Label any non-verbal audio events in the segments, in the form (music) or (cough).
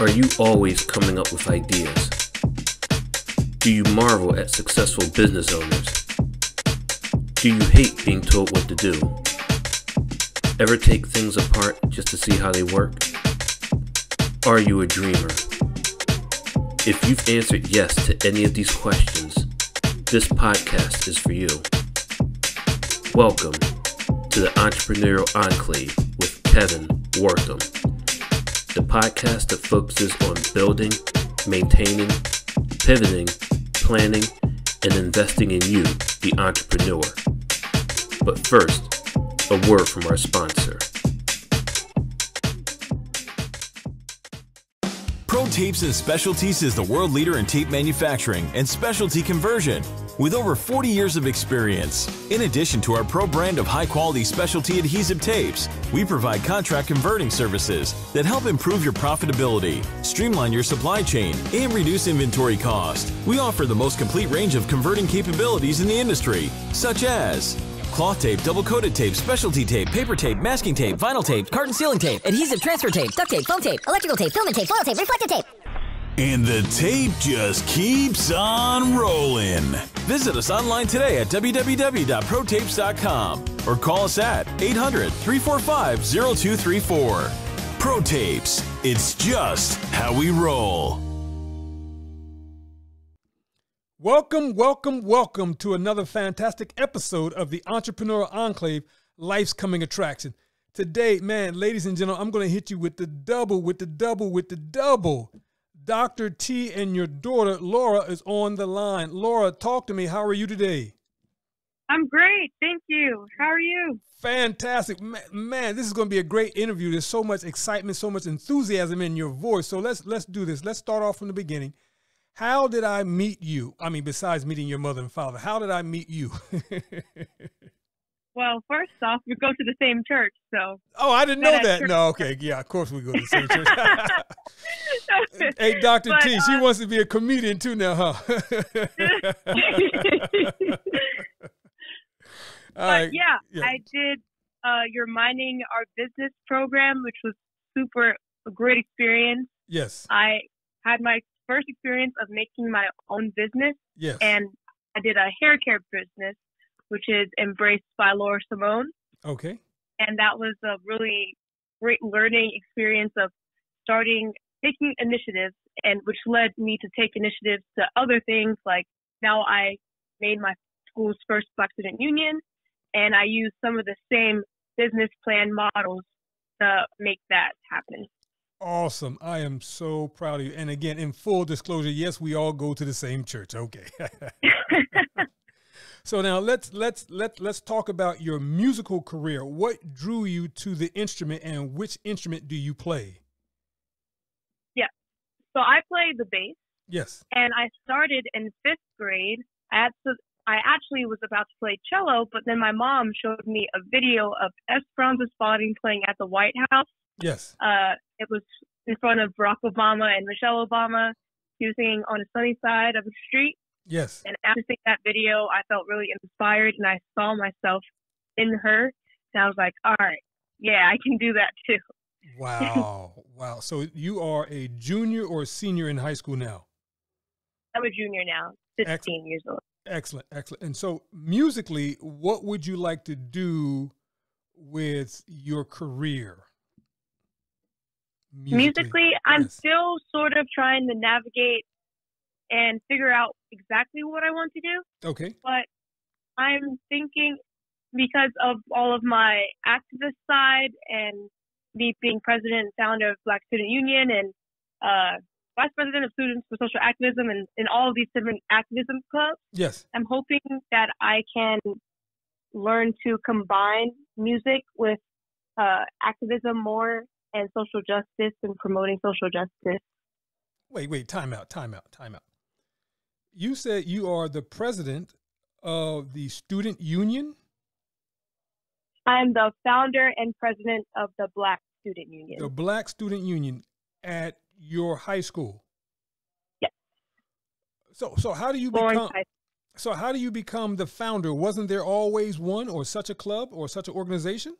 Are you always coming up with ideas? Do you marvel at successful business owners? Do you hate being told what to do? Ever take things apart just to see how they work? Are you a dreamer? If you've answered yes to any of these questions, this podcast is for you. Welcome to the Entrepreneurial Enclave with Kevin Wortham, the podcast that focuses on building, maintaining, pivoting, planning, and investing in you, the entrepreneur. But first, a word from our sponsor. Pro Tapes and Specialties is the world leader in tape manufacturing and specialty conversion with over 40 years of experience. In addition to our pro brand of high quality specialty adhesive tapes, we provide contract converting services that help improve your profitability, streamline your supply chain, and reduce inventory cost. We offer the most complete range of converting capabilities in the industry, such as cloth tape, double coated tape, specialty tape, paper tape, masking tape, vinyl tape, carton sealing tape, adhesive transfer tape, duct tape, foam tape, electrical tape, filament tape, foil tape, reflective tape. And the tape just keeps on rolling. Visit us online today at www.protapes.com or call us at 800 345 0234. Pro Tapes, it's just how we roll. Welcome, welcome, welcome to another fantastic episode of the Entrepreneurial Enclave Life's Coming Attraction. Today, man, ladies and gentlemen, I'm going to hit you with the double, with the double, with the double. Dr. T and your daughter, Laura, is on the line. Laura, talk to me. How are you today? I'm great. Thank you. How are you? Fantastic. Man, this is going to be a great interview. There's so much excitement, so much enthusiasm in your voice. So let's let's do this. Let's start off from the beginning. How did I meet you? I mean, besides meeting your mother and father, how did I meet you? (laughs) well, first off, we go to the same church, so. Oh, I didn't know that. No, okay, yeah, of course we go to the same church. (laughs) hey, Doctor T, uh, she wants to be a comedian too now, huh? (laughs) but yeah, yeah, I did uh, your Minding Our Business program, which was super a great experience. Yes, I had my first experience of making my own business. Yes. And I did a hair care business, which is Embraced by Laura Simone. Okay. And that was a really great learning experience of starting taking initiatives and which led me to take initiatives to other things like now I made my school's first Black Student Union and I used some of the same business plan models to make that happen. Awesome. I am so proud of you. And again, in full disclosure, yes, we all go to the same church. Okay. (laughs) (laughs) so now let's let's let let's talk about your musical career. What drew you to the instrument and which instrument do you play? Yeah. So I play the bass. Yes. And I started in 5th grade. I had to, I actually was about to play cello, but then my mom showed me a video of Esperanza Spalding playing at the White House Yes. Uh, it was in front of Barack Obama and Michelle Obama. He was singing on the sunny side of the street. Yes. And after seeing that video, I felt really inspired and I saw myself in her. And I was like, all right, yeah, I can do that too. Wow. (laughs) wow. So you are a junior or a senior in high school now? I'm a junior now, 16 excellent. years old. Excellent. Excellent. And so musically, what would you like to do with your career? musically, musically I'm yes. still sort of trying to navigate and figure out exactly what I want to do. Okay. But I'm thinking because of all of my activist side and me being president and founder of Black Student Union and uh, vice president of Students for Social Activism and in all of these different activism clubs. Yes. I'm hoping that I can learn to combine music with uh, activism more and social justice and promoting social justice. Wait, wait, time out, time out, time out. You said you are the president of the student union? I'm the founder and president of the Black Student Union. The Black Student Union at your high school. Yes. So so how do you become So how do you become the founder? Wasn't there always one or such a club or such an organization?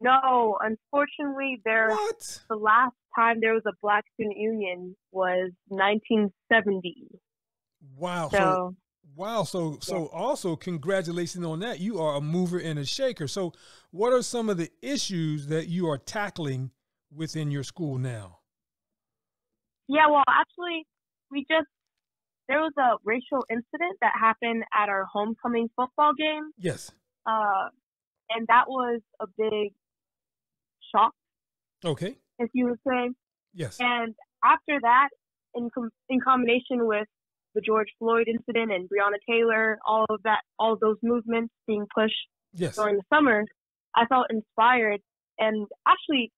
No, unfortunately, there What? the last time there was a Black Student Union was 1970. Wow. So, So wow. So so also congratulations on that. You are a mover and a shaker. So what are some of the issues that you are tackling within your school now? yeah, well, actually, we just there was a racial incident that happened at our homecoming football game, Yes. uh, and that was a big shock, Okay. if you would say. Yes. And after that, in com- in combination with the George Floyd incident and Breonna Taylor, all of that, all of those movements being pushed Yes. during the summer, I felt inspired. And actually,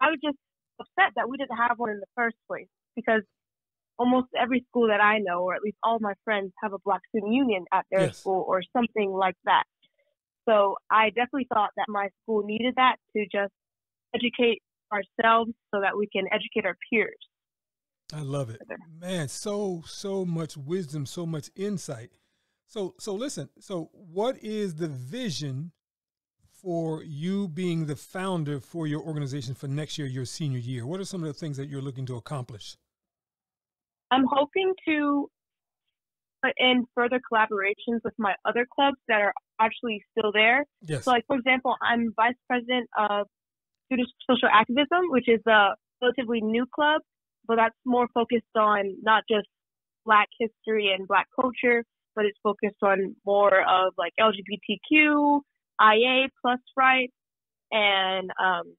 I was just upset that we didn't have one in the first place because almost every school that I know, or at least all my friends, have a Black Student Union at their Yes. school or something like that. So I definitely thought that my school needed that to just educate ourselves so that we can educate our peers. I love it. Man, so so much wisdom, so much insight. So so listen, so what is the vision for you being the founder for your organization for next year, your senior year? What are some of the things that you're looking to accomplish? I'm hoping to put in further collaborations with my other clubs that are actually still there. Yes. So, like for example, I'm vice president of Student Social Activism, which is a relatively new club, but that's more focused on not just Black history and Black culture, but it's focused on more of like LGBTQ, IA plus rights, and um,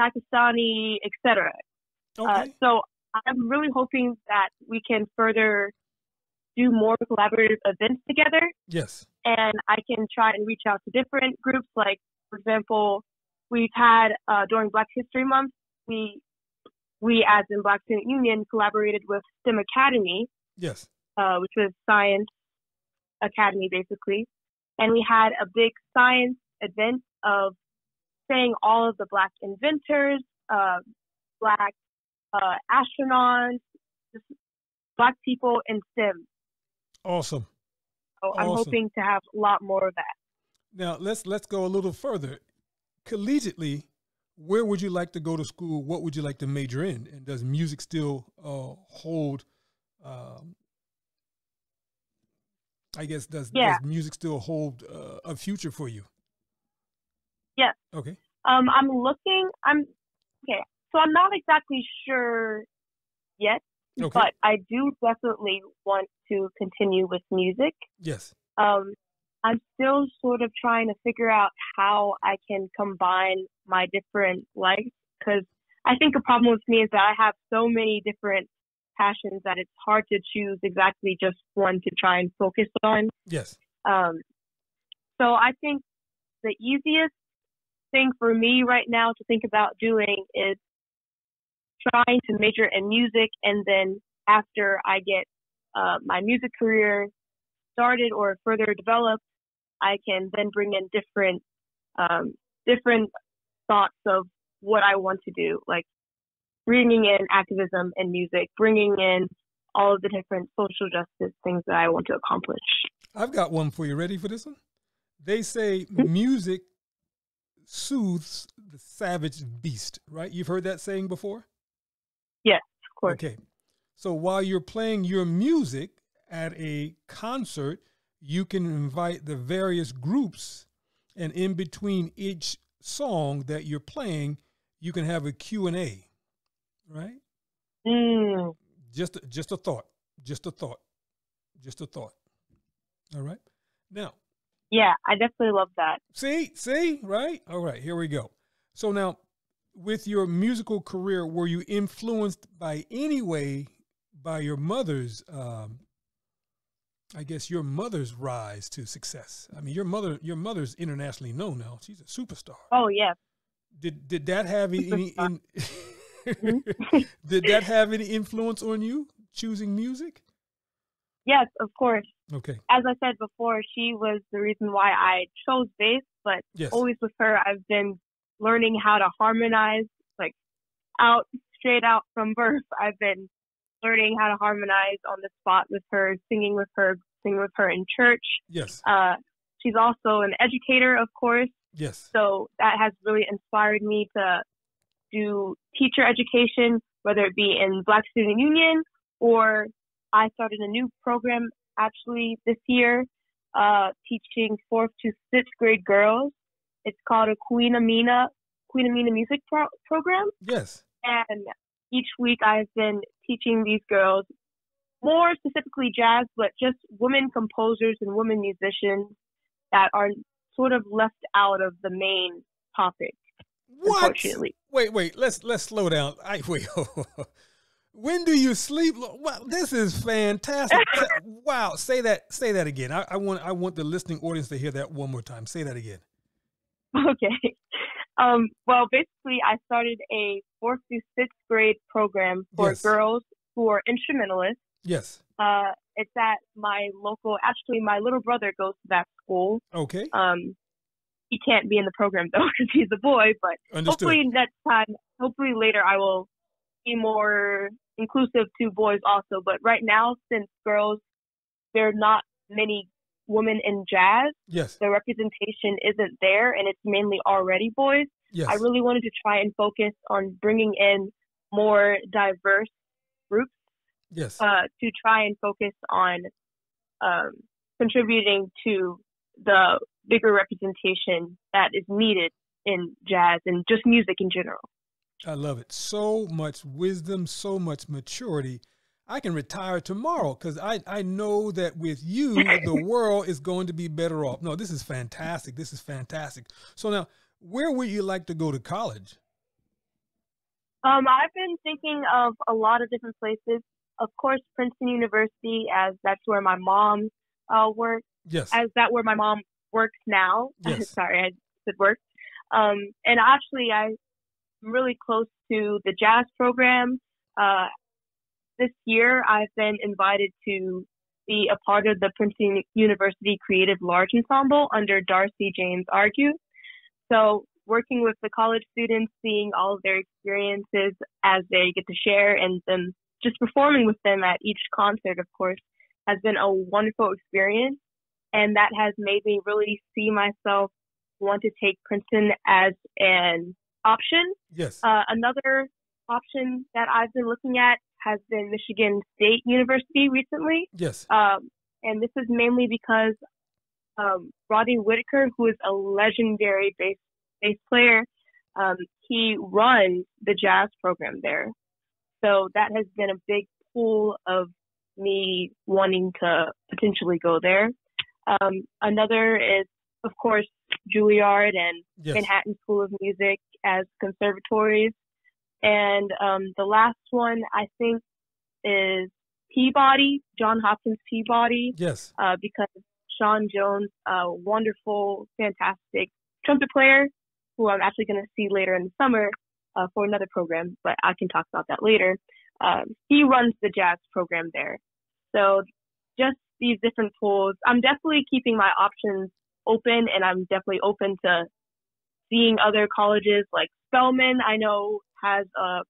Pakistani, etc. Uh, okay. so I'm really hoping that we can further do more collaborative events together, yes. and I can try and reach out to different groups. Like, for example, we've had uh, during Black History Month, we we as in Black Student Union collaborated with STEM Academy, Yes. uh, which was Science Academy basically, and we had a big science event of saying all of the Black inventors, uh, Black uh, astronauts, just Black people in STEM. Awesome. So I'm Awesome. hoping to have a lot more of that. Now let's let's go a little further. Collegiately, where would you like to go to school? What would you like to major in? And does music still uh, hold? Um, I guess does, Yeah. does music still hold uh, a future for you? Yes. Okay. Um, I'm looking. I'm okay. So I'm not exactly sure yet, Okay. but I do definitely want to continue with music. yes. um, I'm still sort of trying to figure out how I can combine my different lives because I think a problem with me is that I have so many different passions that it's hard to choose exactly just one to try and focus on. Yes. Um, so I think the easiest thing for me right now to think about doing is trying to major in music and then after I get uh, my music career started or further developed, I can then bring in different um, different thoughts of what I want to do, like bringing in activism and music, bringing in all of the different social justice things that I want to accomplish. I've got one for you. Ready for this one? They say music soothes the savage beast, right? You've heard that saying before? Yes, of course. Okay. So while you're playing your music at a concert, you can invite the various groups and in between each song that you're playing, you can have a Q&A, right? Mm, Just just a thought. Just a thought. Just a thought. All right? Now, yeah, I definitely love that. See, see, right? All right, here we go. So now, with your musical career, were you influenced by any way by your mother's? Um, I guess your mother's rise to success. I mean, your mother, your mother's internationally known now. She's a superstar. Oh, yeah. Did did that have any? In, Mm-hmm. (laughs) (laughs) did that have any influence on you choosing music? Yes, of course. Okay. As I said before, she was the reason why I chose bass, but Yes. always with her, I've been learning how to harmonize, like out, straight out from birth. I've been learning how to harmonize on the spot with her, singing with her, singing with her in church. Yes. Uh, she's also an educator, of course. Yes. So that has really inspired me to do teacher education, whether it be in Black Student Union or I started a new program actually this year, uh, teaching fourth to sixth grade girls. It's called a Queen Amina Queen Amina music pro- program, Yes. and each week I've been teaching these girls more specifically jazz, but just women composers and women musicians that are sort of left out of the main topic. What? Unfortunately. Wait, wait. Let's let's slow down. I (laughs) wait. when do you sleep? Wow, this is fantastic. (laughs) wow. Say that. Say that again. I, I want. I want the listening audience to hear that one more time. Say that again. (laughs) Okay. Um, well, basically, I started a fourth through sixth grade program for Yes. girls who are instrumentalists. Yes. Uh, it's at my local. Actually, my little brother goes to that school. Okay. Um, he can't be in the program though (laughs) because he's a boy. But Understood. hopefully next time, hopefully later, I will be more inclusive to boys also. But right now, since girls, there are not many women in jazz. Yes. The representation isn't there, and it's mainly already boys. Yes. I really wanted to try and focus on bringing in more diverse groups yes. uh, to try and focus on um, contributing to the bigger representation that is needed in jazz and just music in general. I love it. So much wisdom, so much maturity. I can retire tomorrow because I, I know that with you, the (laughs) world is going to be better off. No, this is fantastic. This is fantastic. So now, where would you like to go to college? Um, I've been thinking of a lot of different places. Of course, Princeton University, as that's where my mom uh, works. Yes. as that where my mom works now. (laughs) Yes. Sorry, I said work. Um, and actually, I'm really close to the jazz program. Uh, this year, I've been invited to be a part of the Princeton University Creative Large Ensemble under Darcy James Argue. So, working with the college students, seeing all of their experiences as they get to share, and then just performing with them at each concert, of course, has been a wonderful experience and that has made me really see myself want to take Princeton as an option. yes. Uh, another option that I've been looking at has been Michigan State University recently, yes. um, and this is mainly because um, Rodney Whitaker, who is a legendary bass bass player, um, he runs the jazz program there. So that has been a big pull of me wanting to potentially go there. Um, another is, of course, Juilliard and Yes. Manhattan School of Music as conservatories. And um, the last one, I think, is Peabody, John Hopkins Peabody, Yes. uh, because Sean Jones, a wonderful, fantastic trumpet player, who I'm actually going to see later in the summer uh, for another program, but I can talk about that later. Um, he runs the jazz program there. So just these different pools. I'm definitely keeping my options open, and I'm definitely open to seeing other colleges like Spelman. I know has a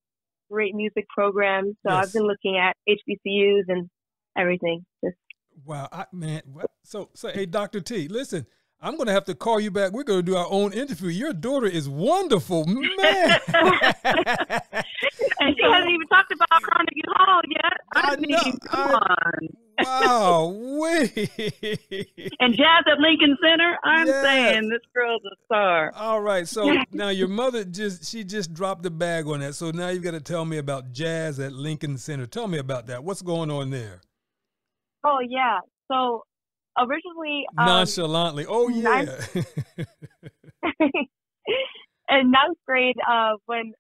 great music program, so Yes. I've been looking at HBCUs and everything. Just Wow, I, man. What? So, so, hey, Doctor T, listen. I'm going to have to call you back. We're going to do our own interview. Your daughter is wonderful, (laughs) man. and she hasn't even talked about Carnegie Hall yet. I, I mean, know, come I- on. wow, wait. And Jazz at Lincoln Center, I'm Yes. saying this girl's a star. All right, so now your mother just she just dropped the bag on that. So now you've got to tell me about jazz at Lincoln Center. Tell me about that. What's going on there? Oh yeah. So originally, um, Nonchalantly. Oh yeah. ninth- (laughs) in ninth grade, uh, when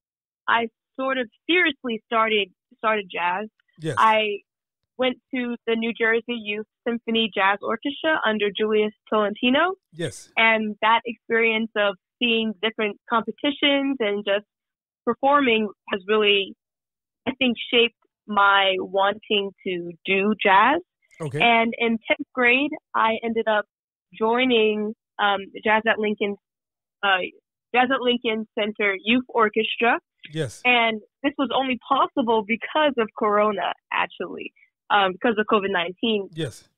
I sort of seriously started started jazz, yes. I went to the New Jersey Youth Symphony Jazz Orchestra under Julius Tolentino. yes. and that experience of seeing different competitions and just performing has really i think shaped my wanting to do jazz Okay. and in 10th grade i ended up joining um, jazz at lincoln uh, jazz at lincoln center youth orchestra yes. and this was only possible because of corona actually um, because of covid-19 Yes.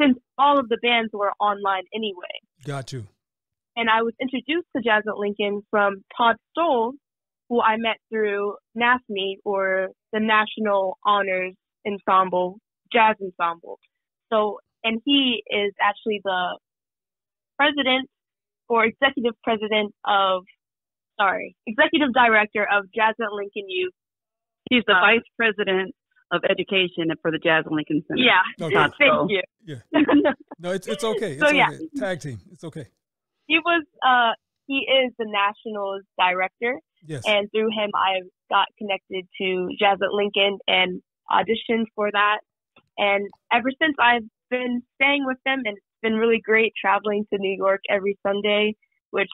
since all of the bands were online anyway Got you. and I was introduced to jazz at Lincoln from Todd Stoll, who I met through NAFME or the National Honors Ensemble, Jazz Ensemble. So, and he is actually the president or executive president of, sorry, executive director of Jazz at Lincoln Youth. He's the Uh, vice president of education for the Jazz and Lincoln Center. Yeah, Okay. Todd (laughs) thank you. Yeah. (laughs) No, it's it's okay. It's So, yeah. okay. Tag team. It's okay. he was, uh, he is the Nationals director. Yes. and through him I got connected to Jazz at Lincoln and auditioned for that. And ever since I've been staying with them, and it's been really great traveling to New York every Sunday. Which,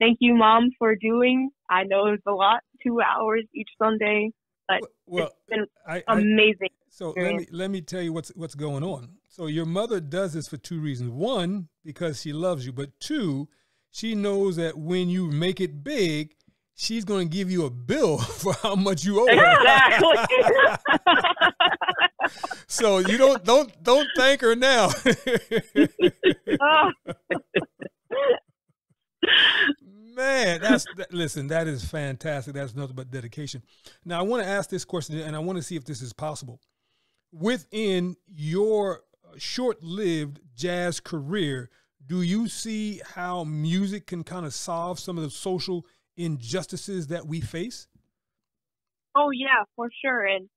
thank you, Mom, for doing. I know it's a lot, two hours each Sunday, but well, it's been I, I amazing. So let me let me tell you what's what's going on. So your mother does this for two reasons. One, because she loves you, but two, she knows that when you make it big, she's going to give you a bill (laughs) for how much you owe her. Exactly. (laughs) (laughs) so you don't don't don't thank her now. Man, that's that, listen. That is fantastic. That's nothing but dedication. Now, I want to ask this question, and I want to see if this is possible. Within your short-lived jazz career, do you see how music can kind of solve some of the social injustices that we face? oh yeah, for sure. And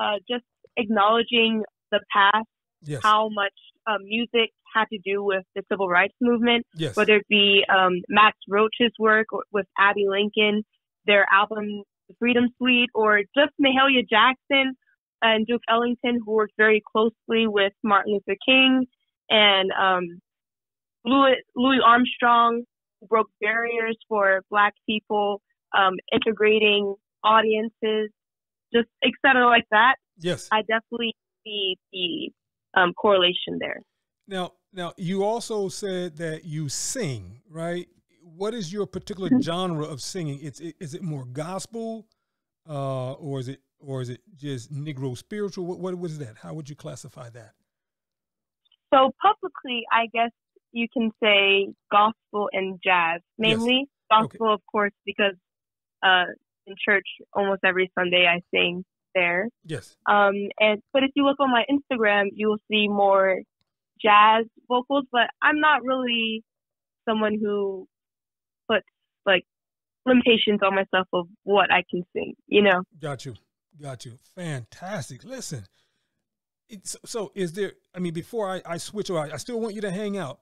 uh, just acknowledging the past Yes. how much uh, music had to do with the civil rights movement, yes. whether it be um, Max Roach's work or- with Abbey Lincoln, their album The Freedom Suite, or just Mahalia Jackson and Duke Ellington, who worked very closely with Martin Luther King, and um, Louis, Louis Armstrong, who broke barriers for Black people, um, integrating audiences, just et cetera, like that. yes. I definitely see the um, correlation there. Now, now you also said that you sing, right? What is your particular Mm-hmm. genre of singing? It's is it more gospel, uh, or is it or is it just Negro spiritual? What what was that? How would you classify that? So publicly, I guess you can say gospel and jazz, mainly gospel, of course, because uh, in church almost every Sunday I sing there. Yes. Um, and but if you look on my Instagram, you will see more jazz vocals. But I'm not really someone who puts like limitations on myself of what I can sing. You know. Got you. Got you. Fantastic. Listen. It's, so is there, I mean, before I, I switch over, I still want you to hang out,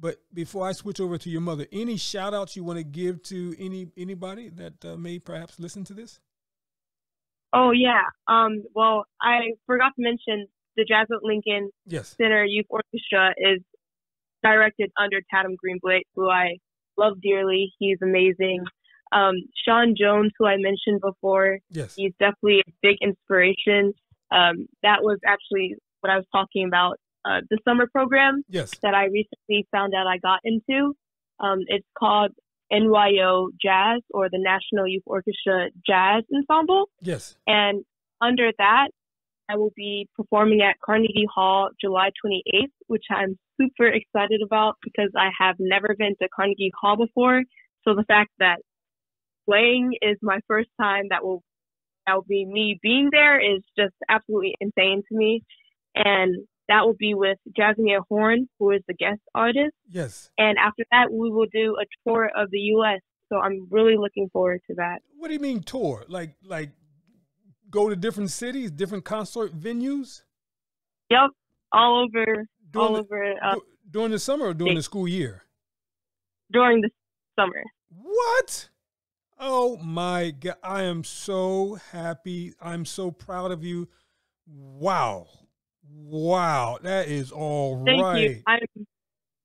but before I switch over to your mother, any shout outs you want to give to any anybody that uh, may perhaps listen to this? Oh yeah. Um. Well, I forgot to mention the Jazz at Lincoln Yes. Center Youth Orchestra is directed under Tatum Greenblatt, who I love dearly. He's amazing. Um, Sean Jones, who I mentioned before, Yes. he's definitely a big inspiration. Um, that was actually what I was talking about. Uh, the summer program Yes. that I recently found out I got into. Um, it's called NYO Jazz or the National Youth Orchestra Jazz Ensemble. Yes. And under that, I will be performing at Carnegie Hall July 28th, which I'm super excited about because I have never been to Carnegie Hall before. So the fact that playing is my first time that will that will be me being there is just absolutely insane to me. And that will be with Jazzmeia Horn, who is the guest artist. Yes. And after that, we will do a tour of the U.S. So I'm really looking forward to that. What do you mean tour? Like like go to different cities, different concert venues Yep, all over, during all the, over uh, du- during the summer or during the school year? during the summer. What? Oh my god! I am so happy. I'm so proud of you. Wow, wow, that is all right. Thank you. I'm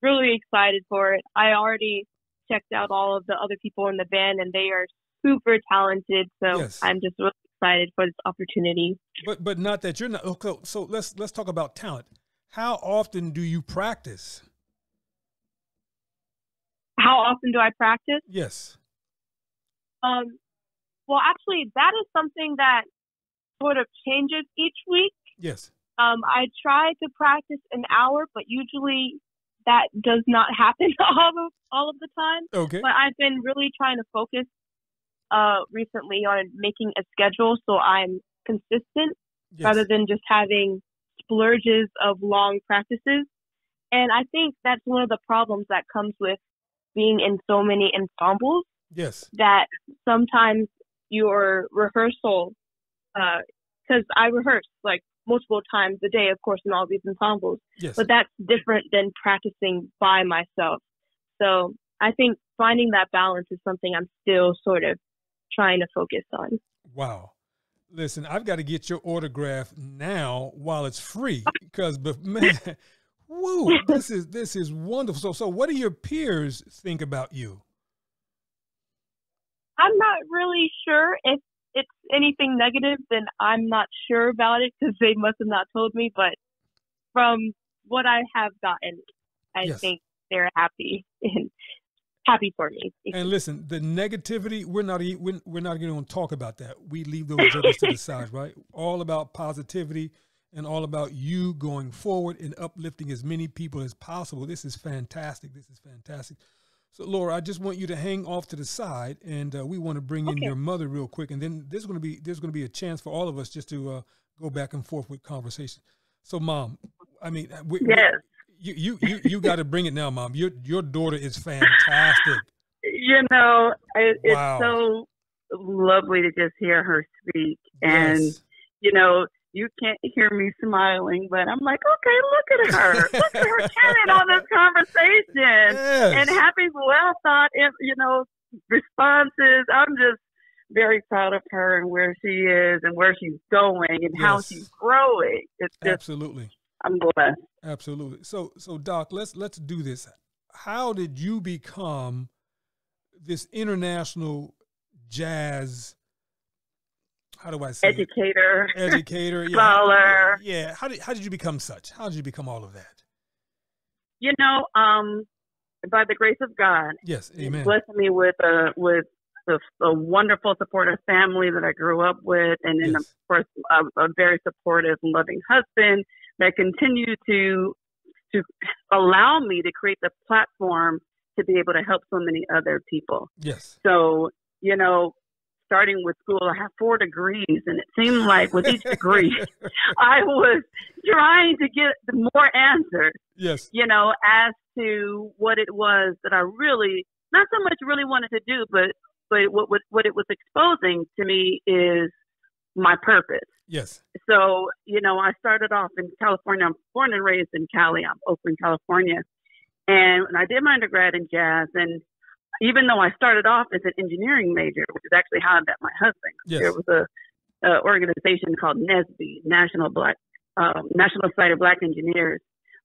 really excited for it. I already checked out all of the other people in the band, and they are super talented. So Yes. I'm just really excited for this opportunity. But but not that you're not. Okay, so let's let's talk about talent. How often do you practice? How often do I practice? Yes. Um, well, actually, that is something that sort of changes each week. Yes. Um, I try to practice an hour, but usually that does not happen (laughs) all of all of the time. Okay. But I've been really trying to focus uh, recently on making a schedule so I'm consistent Yes. rather than just having splurges of long practices. And I think that's one of the problems that comes with being in so many ensembles yes. that sometimes your rehearsal, because I rehearse like multiple times a day, of course, in all these ensembles, Yes. but that's different than practicing by myself. So I think finding that balance is something I'm still sort of trying to focus on. Wow. Listen, I've got to get your autograph now while it's free because, but (laughs) man, woo, this is this is wonderful. So, so what do your peers think about you? I'm not really sure if it's anything negative, then I'm not sure about it because they must have not told me. But from what I have gotten, I Yes. think they're happy (laughs) and happy for me. And listen, the negativity, we're not we're, we're not going to talk about that. We leave those jokers to the side, right? All about positivity and all about you going forward and uplifting as many people as possible. This is fantastic. This is fantastic. So, Laura, I just want you to hang off to the side, and uh, we want to bring in your mother real quick, and then there's going to be there's going to be a chance for all of us just to uh, go back and forth with conversation. So, Mom, I mean, we, we- Yes. you you you, you got to bring it now, Mom. Your your daughter is fantastic. You know, it, it's so lovely to just hear her speak. And, Yes. you know, you can't hear me smiling, but I'm like, okay, look at her. look at her (laughs) carrying on this conversation Yes. and having well thought, you know, responses. I'm just very proud of her and where she is and where she's going and how she's growing. It's just, Absolutely. I'm blessed. Absolutely. So so Doc, let's let's do this. How did you become this international jazz how do I say it? Educator. educator, yeah. Scholar. Yeah. How did how did you become such? How did you become all of that? You know, um, by the grace of God, Yes, amen. blessed me with a with a, a wonderful supportive family that I grew up with, and then Yes. of course a, a very supportive and loving husband that continued to to allow me to create the platform to be able to help so many other people. Yes. So you know, starting with school, I have four degrees, and it seemed like with each degree, (laughs) I was trying to get more answers yes. you know, as to what it was that I really, not so much really wanted to do, but but what what, what it was exposing to me is my purpose. Yes. So, you know, I started off in California. I'm born and raised in Cali. I'm Oakland, California. And I did my undergrad in jazz. And even though I started off as an engineering major, which is actually how I met my husband, Yes. there was a, a organization called NSBE, National Black um, National Society of Black Engineers.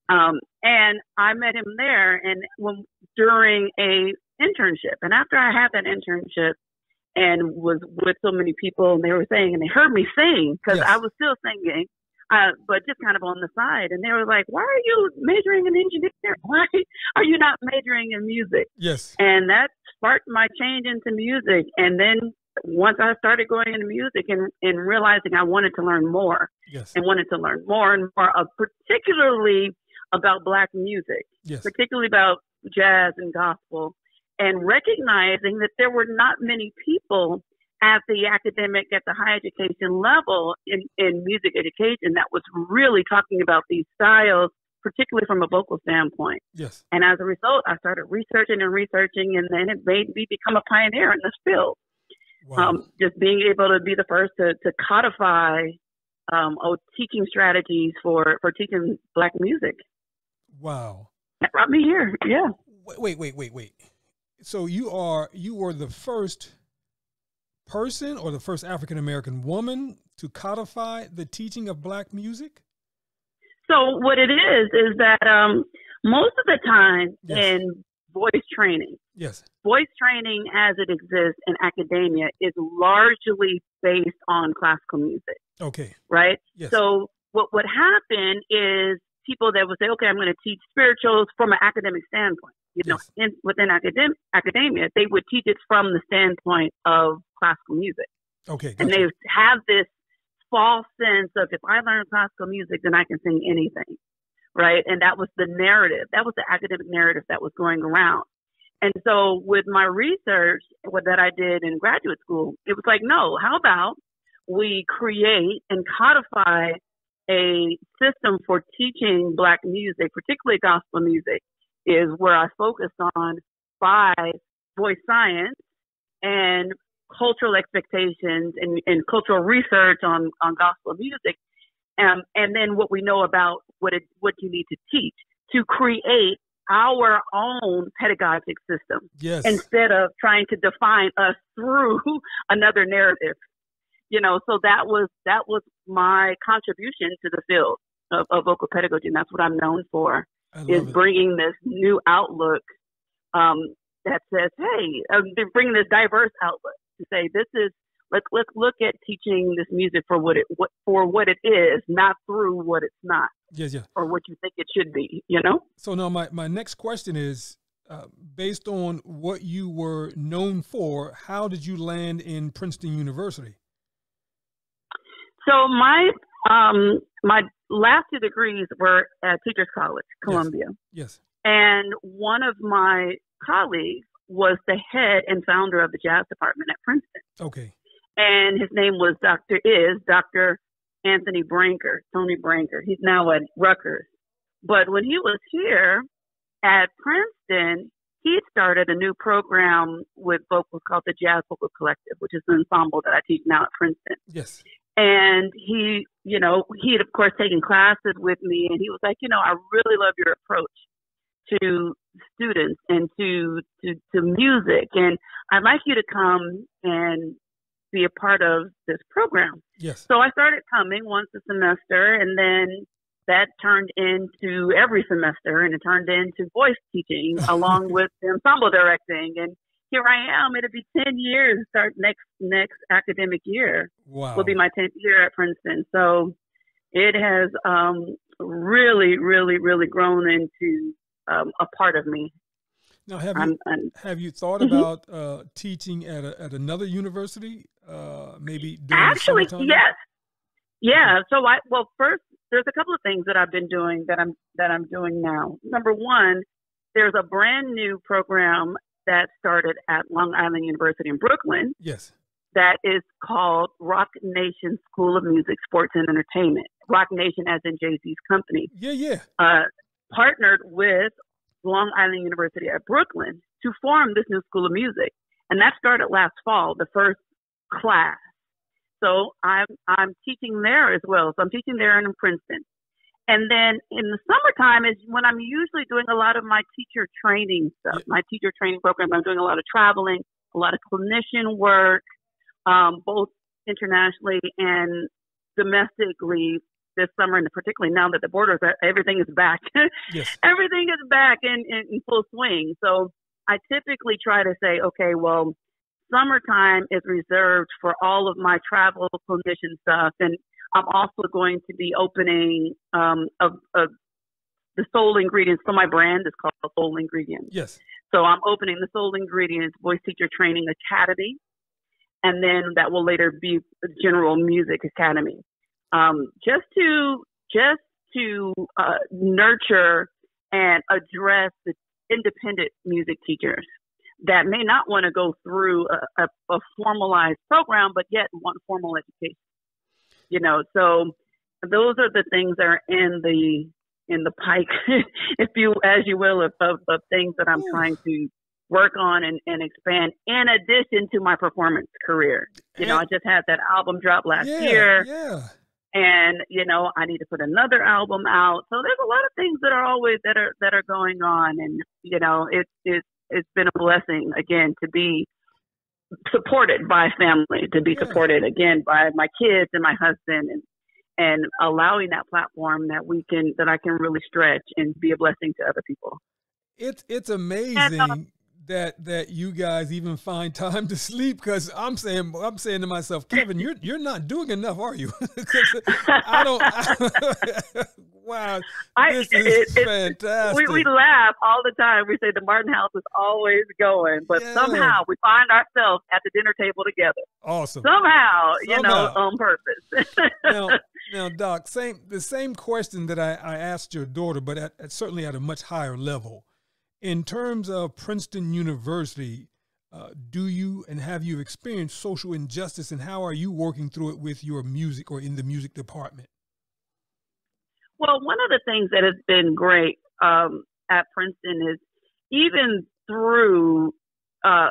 Um, and I met him there, and when during a internship, and after I had that internship, and was with so many people, and they were saying, and they heard me sing because Yes. I was still singing, uh, but just kind of on the side, and they were like, "Why are you majoring in engineering? (laughs) Why are you not majoring in music?" Yes. And that sparked my change into music, and then once I started going into music and, and realizing I wanted to learn more Yes. and wanted to learn more and more, of particularly about black music Yes. particularly about jazz and gospel, and recognizing that there were not many people at the academic, at the higher education level in, in music education that was really talking about these styles, particularly from a vocal standpoint. Yes. And as a result, I started researching and researching, and then it made me become a pioneer in this field. Wow. Um, just being able to be the first to, to codify um, oh, teaching strategies for, for teaching black music. wow. That brought me here. Yeah. Wait, wait, wait, wait, wait. So you are you were the first person or the first African American woman to codify the teaching of black music? So what it is is that um, most of the time Yes. in voice training, Yes. voice training as it exists in academia is largely based on classical music, Okay. right? Yes. So what would happen is people that would say, okay, I'm going to teach spirituals from an academic standpoint. You know, Yes. in, within academ- academia, they would teach it from the standpoint of classical music. okay. And they have this false sense of if I learn classical music, then I can sing anything. right? And that was the narrative. That was the academic narrative that was going around. And so with my research what that I did in graduate school, it was like, no, how about we create and codify a system for teaching black music, particularly gospel music, is where I focused on by voice science and cultural expectations and, and cultural research on, on gospel music. Um, and then what we know about what it, what you need to teach to create our own pedagogic system Yes. instead of trying to define us through (laughs) another narrative. You know, so that was that was my contribution to the field of, of vocal pedagogy, and that's what I'm known for is it. bringing this new outlook um, that says, "Hey, um, they're bringing this diverse outlook to say this is let's let's look at teaching this music for what it what for what it is, not through what it's not Yes, yeah. or what you think it should be." You know. So now my, my next question is uh, based on what you were known for, how did you land in Princeton University? So my um, my last two degrees were at Teachers College, Columbia, Yes. and one of my colleagues was the head and founder of the jazz department at Princeton. Okay. and his name was Dr. is Dr. Anthony Branker, Tony Branker. He's now at Rutgers. But when he was here at Princeton, he started a new program with vocals called the Jazz Vocal Collective, which is an ensemble that I teach now at Princeton. Yes. And he, you know, he had of course taken classes with me and he was like, you know, I really love your approach to students and to to, to music and I'd like you to come and be a part of this program. Yes. So I started coming once a semester and then that turned into every semester and it turned into voice teaching (laughs) along with the ensemble directing and here I am. It'll be ten years start next next academic year Wow. will be my 10th year at Princeton. So it has um, really, really, really grown into um, a part of me. now have I'm, you I'm, have you thought Mhm. about uh, teaching at a, at another university? Uh, maybe actually, yes, yeah. So I well, first, there's a couple of things that I've been doing that I'm that I'm doing now. Number one, there's a brand new program that started at Long Island University in Brooklyn Yes. that is called Roc Nation School of Music, Sports, and Entertainment. Roc Nation, as in Jay Z's company. Yeah. Yeah. uh, partnered with Long Island University at Brooklyn to form this new school of music. And that started last fall, the first class. So I'm I'm teaching there as well. So I'm teaching there in Princeton. And then in the summertime is when I'm usually doing a lot of my teacher training stuff, my teacher training program. I'm doing a lot of traveling, a lot of clinician work, um, both internationally and domestically this summer, and particularly now that the borders are, everything is back. (laughs) Yes. everything is back in, in, in full swing. So I typically try to say, okay, well, summertime is reserved for all of my travel clinician stuff, and I'm also going to be opening um, a, a, the Soul Ingredients. So my brand is called Soul Ingredients. Yes. So I'm opening the Soul Ingredients Voice Teacher Training Academy, and then that will later be the General Music Academy, um, just to just to uh, nurture and address the independent music teachers that may not want to go through a, a, a formalized program, but yet want formal education. You know, so those are the things that are in the in the pike, (laughs) if you as you will, of, of, of things that I'm Ooh. trying to work on and, and expand in addition to my performance career. You know, I just had that album drop last yeah, year Yeah. and you know I need to put another album out. So there's a lot of things that are always that are that are going on, and you know it's it's it's been a blessing again to be supported by family, to be Yeah. supported again by my kids and my husband, and and allowing that platform that we can that I can really stretch and be a blessing to other people. It's it's uh, amazing that that you guys even find time to sleep because I'm saying I'm saying to myself, Kevin, you're you're not doing enough, are you? (laughs) I don't. (laughs) wow, I- this it- is it- fantastic. We, we laugh all the time. We say the Martin House is always going, but Yeah. somehow we find ourselves at the dinner table together. awesome. somehow, you know, on purpose. (laughs) now, Now, Doc, same the same question that I, I asked your daughter, but at, at, certainly at a much higher level. In terms of Princeton University, uh, do you and have you experienced social injustice, and how are you working through it with your music or in the music department? Well, one of the things that has been great um, at Princeton is even through uh,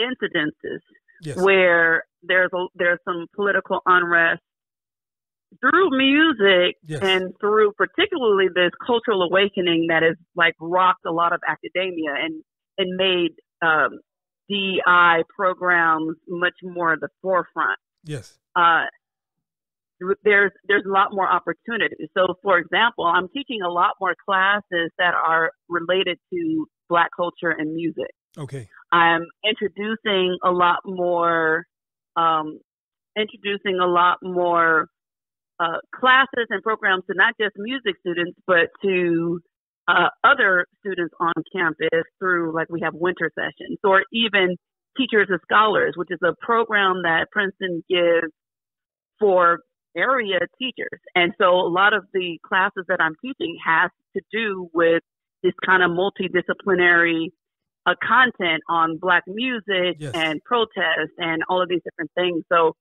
incidences yes. where there's a, there's some political unrest through music yes. and through particularly this cultural awakening that has like rocked a lot of academia and and made um, DI programs much more at the forefront. Yes. Uh, there's there's a lot more opportunities. So, for example, I'm teaching a lot more classes that are related to Black culture and music. Okay. I'm introducing a lot more, um, introducing a lot more uh, classes and programs to not just music students, but to uh, other students on campus through, like, we have winter sessions or even Teachers as Scholars, which is a program that Princeton gives for area teachers. And so a lot of the classes that I'm teaching has to do with this kind of multidisciplinary uh, content on black music yes. and protest and all of these different things. So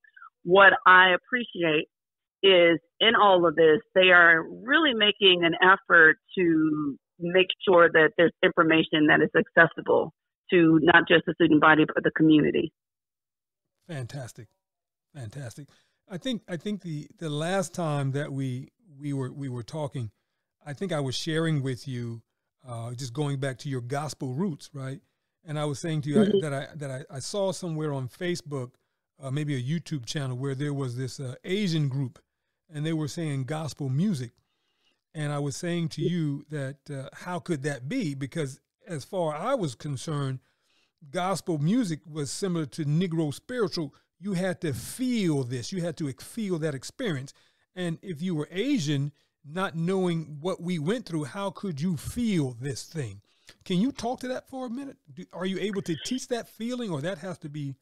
what I appreciate is in all of this, they are really making an effort to make sure that there's information that is accessible to not just the student body, but the community. Fantastic. Fantastic. I think I think the the last time that we we were we were talking, I think I was sharing with you, uh, just going back to your gospel roots, right? And I was saying to you mm-hmm. I, that I that I, I, saw somewhere on Facebook, uh, maybe a YouTube channel, where there was this uh, Asian group, and they were saying gospel music, and I was saying to you that uh, how could that be? Because as far I was concerned, gospel music was similar to Negro spiritual you had to feel this. You had to feel that experience. And if you were Asian, not knowing what we went through, how could you feel this thing? Can you talk to that for a minute? Do, are you able to teach that feeling, or that has to be?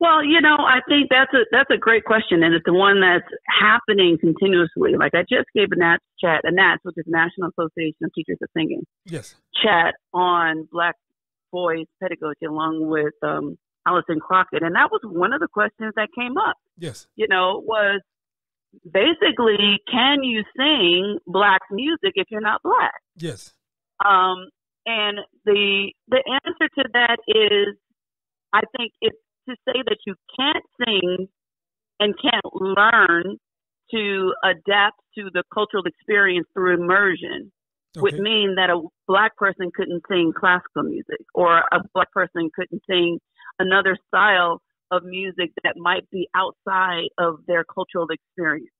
Well, you know, I think that's a that's a great question, and it's the one that's happening continuously. Like I just gave a NATS chat, a NATS, which is National Association of Teachers of Singing, yes, chat on Black voice pedagogy, along with um, Alison Crockett. And that was one of the questions that came up. Yes. You know, was basically, can you sing black music if you're not black? Yes. Um, and the the answer to that is, I think it's to say that you can't sing and can't learn to adapt to the cultural experience through immersion okay. would mean that a black person couldn't sing classical music or a black person couldn't sing another style of music that might be outside of their cultural experience.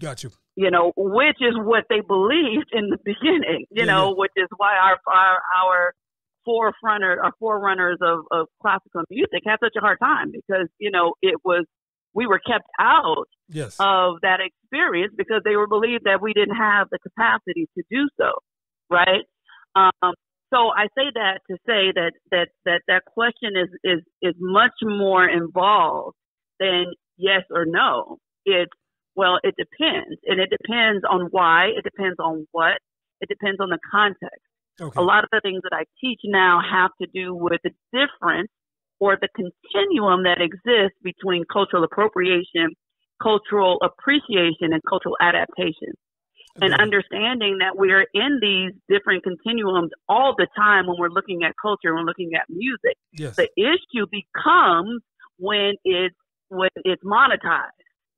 Got you. You know, which is what they believed in the (laughs) beginning. You yeah, know, yeah. which is why our our our forefronter our forerunners of, of classical music had such a hard time because you know it was we were kept out yes. of that experience because they were believed that we didn't have the capacity to do so, right? Um, so I say that to say that that that that question is is is much more involved than yes or no. It's well, it depends, and it depends on why. It depends on what. It depends on the context. Okay. A lot of the things that I teach now have to do with the difference or the continuum that exists between cultural appropriation, cultural appreciation, and cultural adaptation and understanding that we are in these different continuums all the time when we're looking at culture and we're looking at music. Yes. The issue becomes when it's when it's monetized.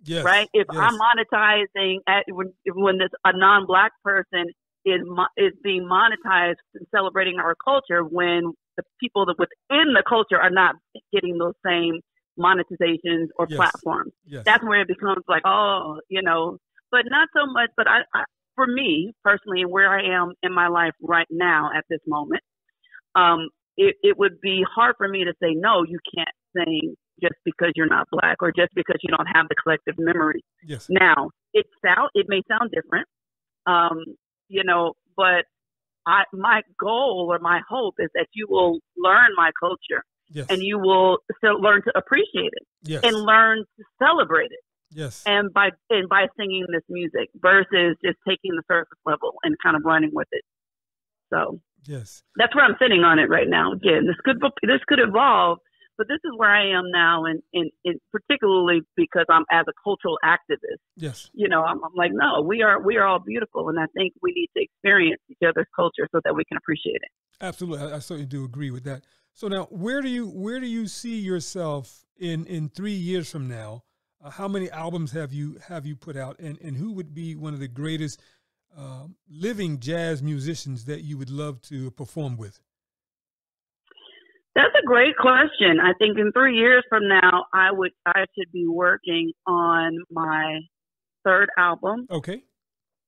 Yes. Right? If yes. I'm monetizing at when when this a non-black person is is being monetized and celebrating our culture when the people that within the culture are not getting those same monetizations or yes. platforms. Yes. That's where it becomes like, oh, you know, but not so much. But I, I, for me personally, and where I am in my life right now at this moment, um, it, it would be hard for me to say no. You can't sing just because you're not black or just because you don't have the collective memory. Yes. Now it sound it may sound different, um, you know, but I my goal or my hope is that you will learn my culture yes. and you will still learn to appreciate it yes. and learn to celebrate it Yes. and by and by singing this music versus just taking the surface level and kind of running with it. So Yes. that's where I'm sitting on it right now. Again, this could this could evolve, but this is where I am now, and, and, and particularly because I'm as a cultural activist. Yes. You know, I'm, I'm like, no, we are we are all beautiful, and I think we need to experience each other's culture so that we can appreciate it. Absolutely, I, I certainly do agree with that. So now, where do you where do you see yourself in in three years from now? Uh, how many albums have you have you put out, and and who would be one of the greatest uh, living jazz musicians that you would love to perform with? That's a great question. I think in three years from now, I would I should be working on my third album Okay.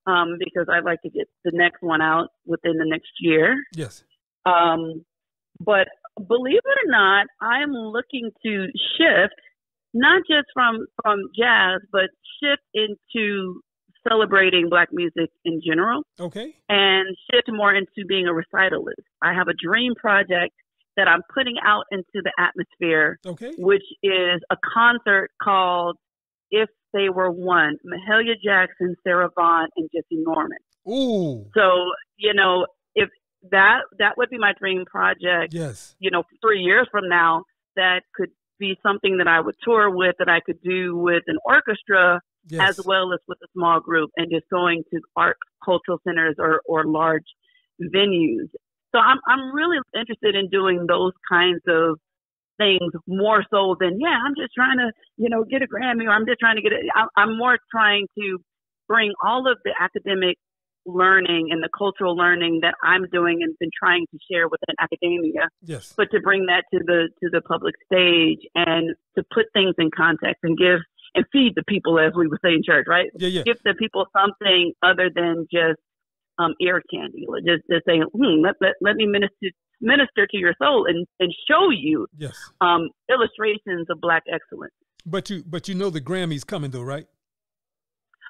um, because I'd like to get the next one out within the next year. Yes. Um, but believe it or not, I'm looking to shift not just from from jazz, but shift into celebrating black music in general Okay. and shift more into being a recitalist. I have a dream project that I'm putting out into the atmosphere, Okay. which is a concert called If They Were One, Mahalia Jackson, Sarah Vaughan, and Jessye Norman. Ooh. So, you know, if that that would be my dream project, Yes. you know, three years from now, that could be something that I would tour with, that I could do with an orchestra Yes. as well as with a small group and just going to art cultural centers or, or large venues. So I'm I'm really interested in doing those kinds of things more so than yeah I'm just trying to you know get a Grammy or I'm just trying to get it. I'm more trying to bring all of the academic learning and the cultural learning that I'm doing and been trying to share within academia Yes. but to bring that to the to the public stage and to put things in context and give and feed the people as we would say in church, right? Yeah. Yeah. Give the people something other than just um, ear candy. Just just saying, hmm, let, let let me minister minister to your soul and and show you Yes. um, illustrations of black excellence. But you but you know the Grammys coming though, right?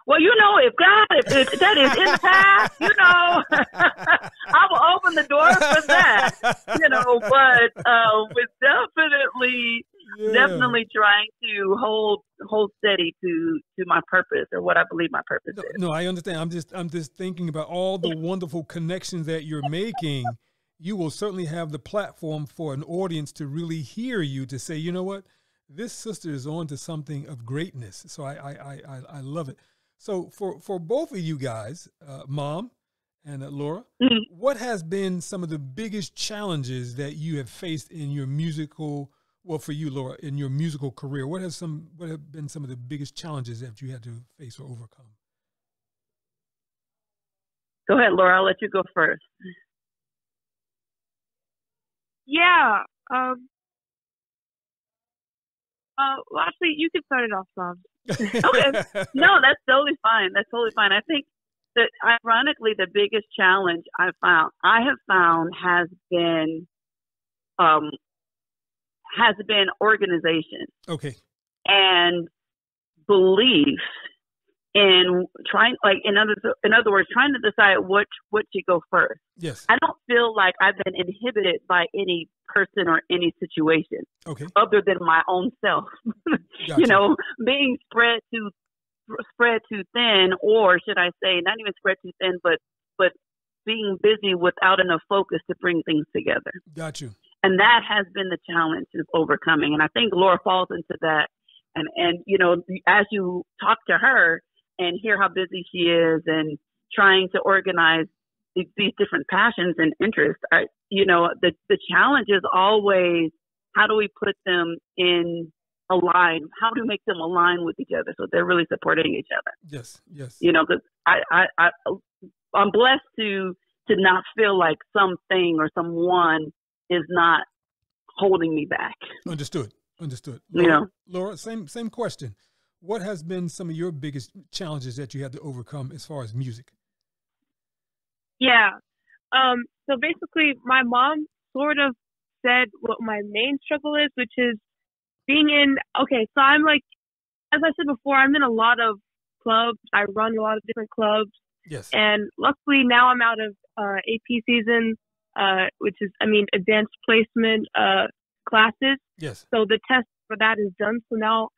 Well, you know, if God, if, if that is in the past, you know, (laughs) I will open the door for that. You know, but uh, with definitely Yeah. definitely trying to hold hold steady to to my purpose or what I believe my purpose No, is. no, I understand. I'm just I'm just thinking about all the wonderful connections that you're making. You will certainly have the platform for an audience to really hear you to say, you know what, this sister is on to something of greatness. So I I I, I, love it. So for for both of you guys, uh, mom and uh, Laura, Mhm. what has been some of the biggest challenges that you have faced in your musical? Well, for you, Laura, in your musical career, what has some what have been some of the biggest challenges that you had to face or overcome? Go ahead, Laura. I'll let you go first. Yeah. Um. Uh. Well, actually, you can start it off, Sam. (laughs) Okay. No, that's totally fine. That's totally fine. I think that ironically, the biggest challenge I found I have found has been um has been organization Okay. and belief in trying like in other in other words trying to decide what what should go first Yes. i don't feel like i've been inhibited by any person or any situation Okay. other than my own self (laughs) Gotcha. you know being spread too spread too thin or should i say not even spread too thin but but being busy without enough focus to bring things together Got you. And that has been the challenge of overcoming. And I think Laura falls into that. And and you know, as you talk to her and hear how busy she is, and trying to organize these, these different passions and interests, I, you know, the the challenge is always how do we put them in align? How do we make them align with each other so they're really supporting each other? Yes. Yes. You know, because I, I I I'm blessed to to not feel like something or someone is not holding me back. Understood. Understood. You Laura, know. Laura, same same question. What has been some of your biggest challenges that you had to overcome as far as music? Yeah. Um. So basically, my mom sort of said what my main struggle is, which is being in. Okay, so I'm like, as I said before, I'm in a lot of clubs. I run a lot of different clubs. Yes. And luckily now I'm out of uh, AP season, uh, which is, I mean, advanced placement uh, classes. Yes. So the test for that is done. So now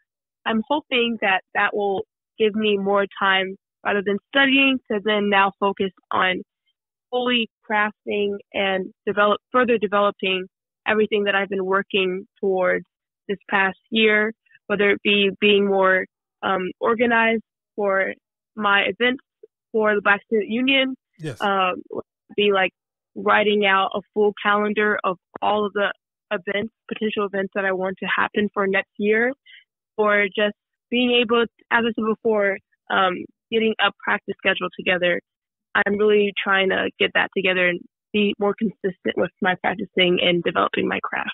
I'm hoping that that will give me more time rather than studying to then now focus on fully crafting and develop further developing everything that I've been working towards this past year, whether it be being more um, organized for my events for the Black Student Union, Yes. um, be like writing out a full calendar of all of the events, potential events that I want to happen for next year, or just being able, as I said before, um, getting a practice schedule together. I'm really trying to get that together and be more consistent with my practicing and developing my craft.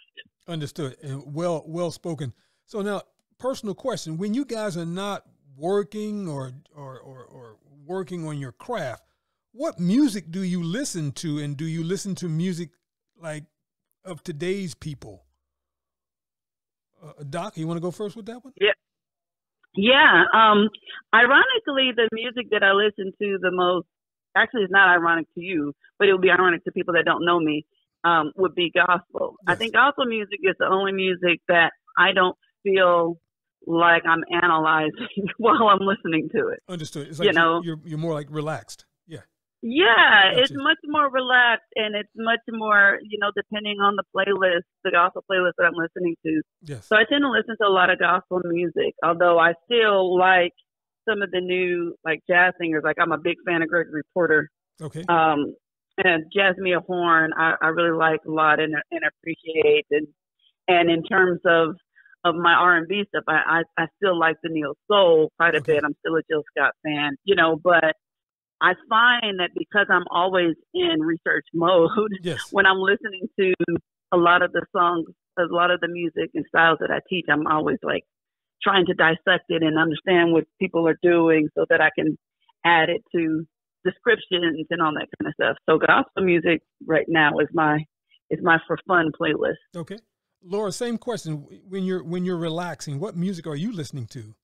Understood and well well spoken. So now, personal question: When you guys are not working or or or, or working on your craft, what music do you listen to, and do you listen to music like of today's people? Uh, Doc, you want to go first with that one? Yeah. Um, ironically, the music that I listen to the most, actually, it's not ironic to you, but it would be ironic to people that don't know me, um, would be gospel. I think gospel music is the only music that I don't feel like I'm analyzing (laughs) while I'm listening to it. Understood. It's You like you're- know. you're you're more like relaxed. Yeah. Yeah, it's much more relaxed and it's much more, you know, depending on the playlist, the gospel playlist that I'm listening to. Yes. So I tend to listen to a lot of gospel music, although I still like some of the new like jazz singers. Like I'm a big fan of Gregory Porter. Okay. Um and Jazzmeia Horn I, I really like a lot and and appreciate and and in terms of of my R and B stuff I, I I still like the neo soul quite a Okay. bit. I'm still a Jill Scott fan, you know, but I find that because I'm always in research mode (laughs) Yes. when I'm listening to a lot of the songs, a lot of the music and styles that I teach, I'm always like trying to dissect it and understand what people are doing so that I can add it to descriptions and all that kind of stuff. So gospel music right now is my is my for fun playlist. Okay. Laura, same question. When you're when you're relaxing, what music are you listening to?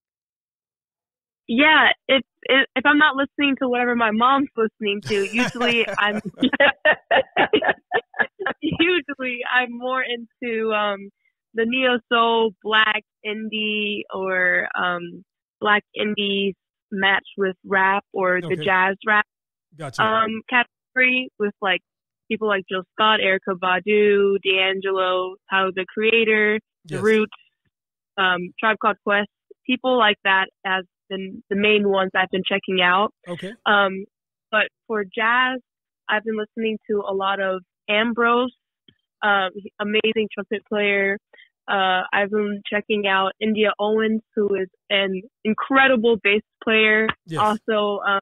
Yeah, if if, if I'm not listening to whatever my mom's listening to, usually (laughs) I'm (laughs) usually I'm more into um the neo soul, black indie, or um black indies matched with rap or the jazz rap. Gotcha. um category with like people like Jill Scott, Erykah Badu, D'Angelo, Tyler the Creator, The Roots, um, Tribe Called Quest, people like that as the the main ones I've been checking out. Okay. Um, but for jazz, I've been listening to a lot of Ambrose, um, amazing trumpet player. Uh, I've been checking out Endea Owens, who is an incredible bass player. Yes. Also, uh,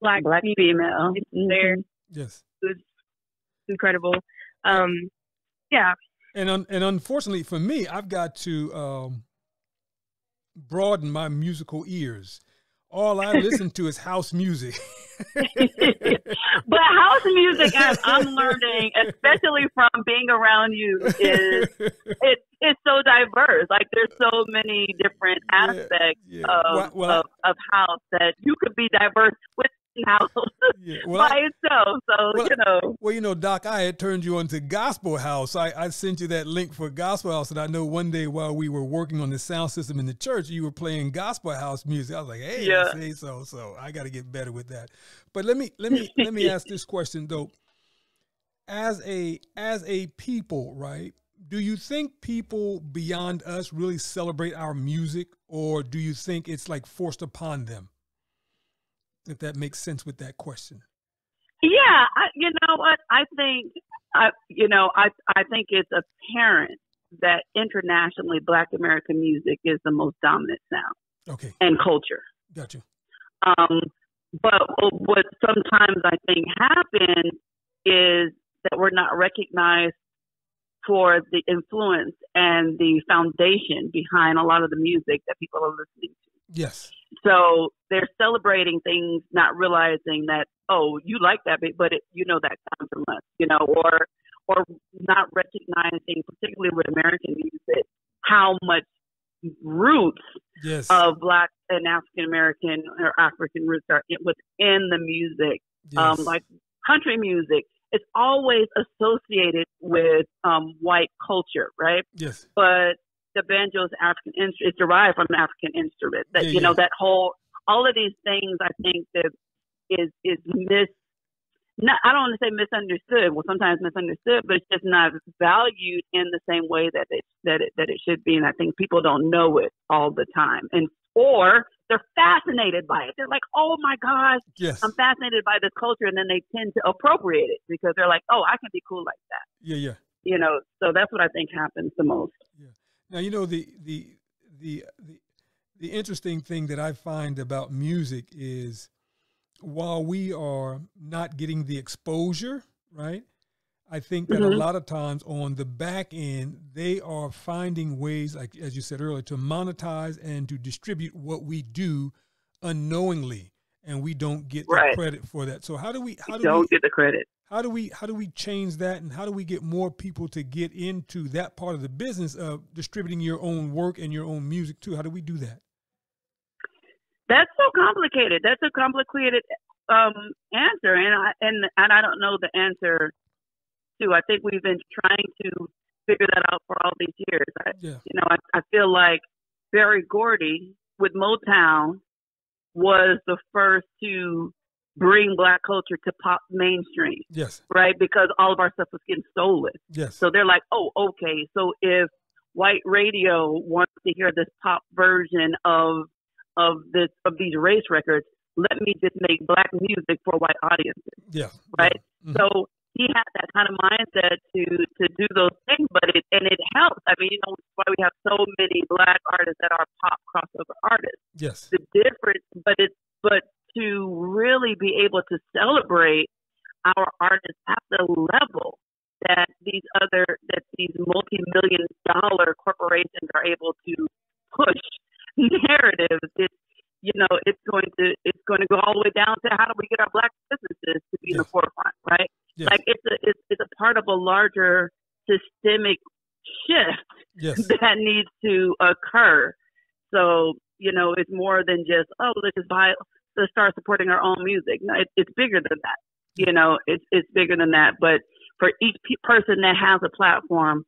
black, Black female. bass player Mhm. yes. who's incredible. Um, yeah, And un- and unfortunately for me, I've got to um, broaden my musical ears. All I listen to is house music. (laughs) But house music, as I'm learning, especially from being around you, is it, it's so diverse. Like there's so many different aspects yeah. of, Well- well, of of house that you could be diverse within (laughs) house Yeah, (laughs) well, by I- itself. So well, you know, Well, you know, Doc, I had turned you on to Gospel House. I, I sent you that link for Gospel House, and I know one day while we were working on the sound system in the church, you were playing Gospel House music. I was like, hey, Yeah. I say so. So I got to get better with that. But let me let me let me ask this question though. As a as a people, right? Do you think people beyond us really celebrate our music, or do you think it's like forced upon them? If that makes sense with that question. yeah, I, you know what? I think, I you know, I I think it's apparent that internationally, Black American music is the most dominant sound Okay, and culture. got you. Um, but what sometimes I think happens is that we're not recognized for the influence and the foundation behind a lot of the music that people are listening to. Yes. So they're celebrating things, not realizing that oh, you like that, but- but it, you know that comes from us, you know, or or not recognizing, particularly with American music, how much roots Yes. of black and African American or African roots are in- within the music. yes. Um, like country music, it's always associated with um, white culture, right? yes. But the banjo is African instrument. It's derived from an African instrument. That Yeah, you know yeah. that whole all of these things. I think that is is mis. Not, I don't want to say misunderstood. Well, sometimes misunderstood, but it's just not valued in the same way that it that it that it should be. And I think people don't know it all the time, and or they're fascinated by it. They're like, "Oh my gosh, Yes. I'm fascinated by this culture," and then they tend to appropriate it because they're like, "Oh, I can be cool like that." Yeah, yeah. You know, so that's what I think happens the most. Now you know the the the the the interesting thing that I find about music is while we are not getting the exposure, right? I think that a Mhm. lot of times on the back end, they are finding ways, like as you said earlier, to monetize and to distribute what we do unknowingly, and we don't get Right. the credit for that. So how do we how do Don't we get the credit. how do we how do we change that and how do we get more people to get into that part of the business of distributing your own work and your own music too how do we do that That's so complicated. That's a complicated um, answer, and I and and I don't know the answer to. I think we've been trying to figure that out for all these years. I, yeah you know, I, I feel like Berry Gordy with Motown was the first to bring black culture to pop mainstream, yes right? Because all of our stuff was getting stolen. yes So they're like, oh, okay. So if white radio wants to hear this pop version of of this of these race records, let me just make black music for white audiences, yeah right? Mhm. So he had that kind of mindset to to do those things, but it and it helps. I mean, you know, why we have so many black artists that are pop crossover artists. yes The difference, but it's but to really be able to celebrate our artists at the level that these other that these multi-million dollar corporations are able to push narratives it's you know it's going to it's going to go all the way down to how do we get our black businesses to be in the forefront yes like it's a it's, it's a part of a larger systemic shift yes (laughs) that needs to occur. So, you know, it's more than just, oh, let's just buy, let's start supporting our own music. No, it, it's bigger than that. You know, it's, it's bigger than that. But for each pe- person that has a platform,